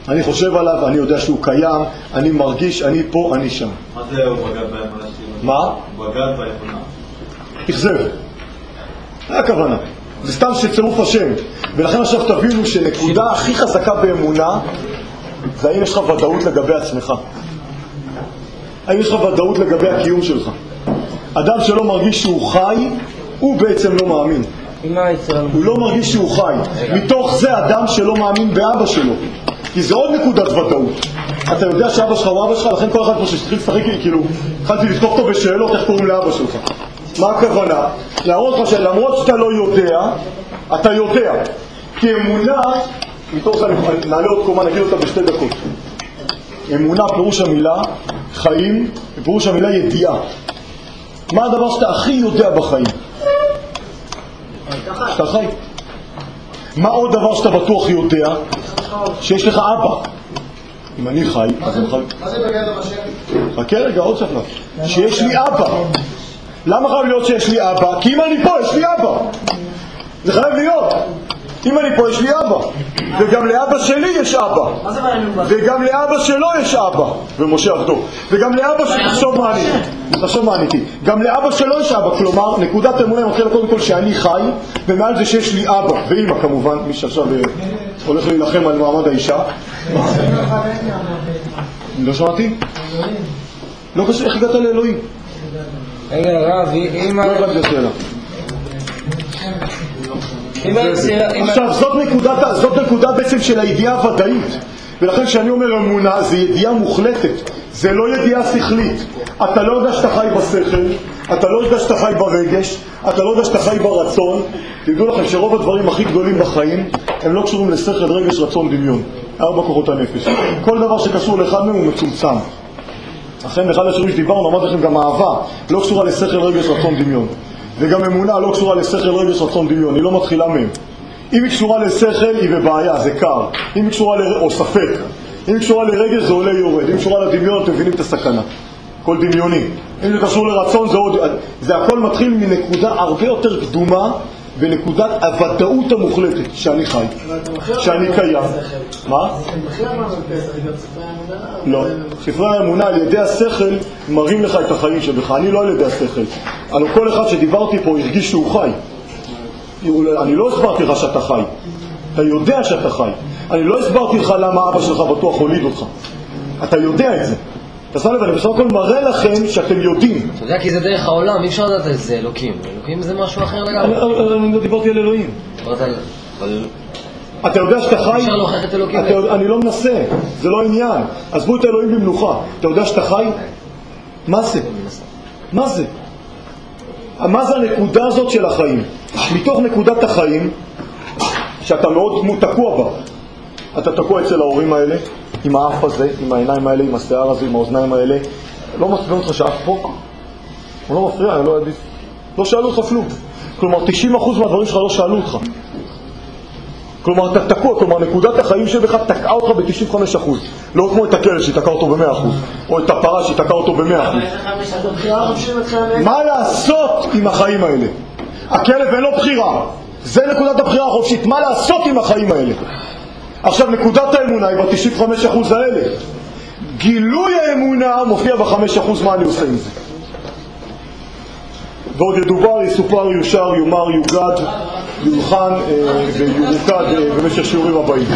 אני חושב עליו, אני יודע שהוא קיים, אני מרגיש, אני פה, אני שם. מה זה הוא בגד באמונה שלי? מה? הוא בגד באמונה. אכזב. זה הכוונה. זה סתם שצירוף השם. ולכן עכשיו תבינו שנקודה הכי חזקה באמונה זה האם יש לך ודאות לגבי עצמך. האם יש לך ודאות לגבי הקיום שלך. אדם שלא מרגיש שהוא חי, הוא בעצם לא מאמין. הוא לא מרגיש שהוא חי. מתוך זה אדם שלא מאמין באבא שלו. כי זה עוד נקודת ודאות. אתה יודע שאבא שלך הוא אבא שלך, לכן כל אחד פה שהתחיל לשחק, כאילו, התחלתי לכתוב אותו בשאלות איך קוראים לאבא שלך. מה הכוונה? להראות לך שלמרות שאתה לא יודע, אתה יודע. כי אמונה, מתוך זה אני- נעלה עוד קומה, נגיד אותה בשתי דקות. אמונה, פירוש המילה, חיים, פירוש המילה ידיעה. מה הדבר שאתה הכי יודע בחיים? שאתה חי. מה עוד דבר שאתה בטוח יודע? שיש לך אבא. אם אני חי, אז אני חי. מה זה בגדר השם? חכה רגע, עוד שלב. שיש לי אבא. למה חייב להיות שיש לי אבא? כי אם אני פה, יש לי אבא. זה חייב להיות. אם אני פה, יש לי אבא. וגם לאבא שלי יש אבא. וגם לאבא שלו יש אבא, ומשה עבדו. וגם לאבא שלו, תחשוב מה עניתי. תחשוב מה עניתי. גם לאבא שלו יש אבא, כלומר, נקודת אמונה מתחילה קודם כל שאני חי, ומעל זה שיש לי אבא, ואימא כמובן, מי שעכשיו אה, הולך להילחם על מעמד האישה. לא שמעתי? לא קשור, איך הגעת לאלוהים? רגע, רב, אם... לא עכשיו, זאת נקודת, זאת נקודה בעצם של הידיעה הוודאית. ולכן כשאני אומר אמונה, זה ידיעה מוחלטת, זה לא ידיעה שכלית. אתה לא יודע שאתה חי בשכל, אתה לא יודע שאתה חי ברגש, אתה לא יודע שאתה חי ברצון. תדעו לכם שרוב הדברים הכי גדולים בחיים, הם לא קשורים לשכל, רגש, רצון, דמיון. ארבע כוחות הנפש. כל דבר שקשור לאחד מהם הוא מצומצם. לכן באחד השיעורים שדיברנו, אמרתי לכם גם אהבה לא קשורה לשכל, רגש, רצון, דמיון. וגם אמונה לא קשורה לשכל, רגש, רצון, דמיון, היא לא מתחילה מהם. אם היא קשורה לשכל, היא בבעיה, זה קר. אם היא קשורה, ל... או ספק. אם היא קשורה לרגש, זה עולה יורד. אם קשורה לדמיון, אתם מבינים את הסכנה. הכל דמיוני. אם זה קשור לרצון, זה עוד... זה הכל מתחיל מנקודה הרבה יותר קדומה, בנקודת הוודאות המוחלטת, שאני חי, שאני קיים. מה? לא. ספרי האמונה על ידי השכל מראים לך את החיים שבך, אני לא על ידי השכל. הלוא כל אחד שדיברתי פה הרגיש שהוא חי. אני לא הסברתי לך שאתה חי, אתה יודע שאתה חי. אני לא הסברתי לך למה אבא שלך בטוח הוליד אותך. אתה יודע את זה. לב, אני בסך הכל מראה לכם שאתם יודעים. אתה יודע, כי זה דרך העולם, אי אפשר לדעת את זה, אלוקים. אלוקים זה משהו אחר לגמרי. אני לא דיברתי על אלוהים. אתה יודע שאתה חי? אפשר להוכיח את אלוקים. אני לא מנסה, זה לא עניין. עזבו את האלוהים במנוחה. אתה יודע שאתה חי? מה זה? מה זה? מה זה הנקודה הזאת של החיים? מתוך נקודת החיים, שאתה מאוד תקוע בה. אתה תקוע אצל ההורים האלה, עם האף הזה, עם העיניים האלה, עם השיער הזה, עם האוזניים האלה. לא מפריע אותך שאף פה? הוא לא מפריע, לא עדיף. לא שאלו אותך כלום. כלומר, 90% מהדברים שלך לא שאלו אותך. כלומר, אתה תקוע, כלומר, נקודת החיים שלך תקעה אותך ב-95%. לא כמו את הכלב שתקע אותו ב-100%, או את הפרה שתקעה אותו ב-100%. אז הבחירה החופשית מתחילה מאיפה? מה לעשות עם החיים האלה? הכלב אין לו בחירה. זה נקודת הבחירה החופשית. מה לעשות עם החיים האלה? עכשיו, נקודת האמונה היא ב-95% האלה. גילוי האמונה מופיע ב-5% מה אני עושה עם זה. ועוד ידובר, יסופר, יושר, יאמר, יוגד, יולחן אה, ויורוקד אה, במשך שיעורים הבאים.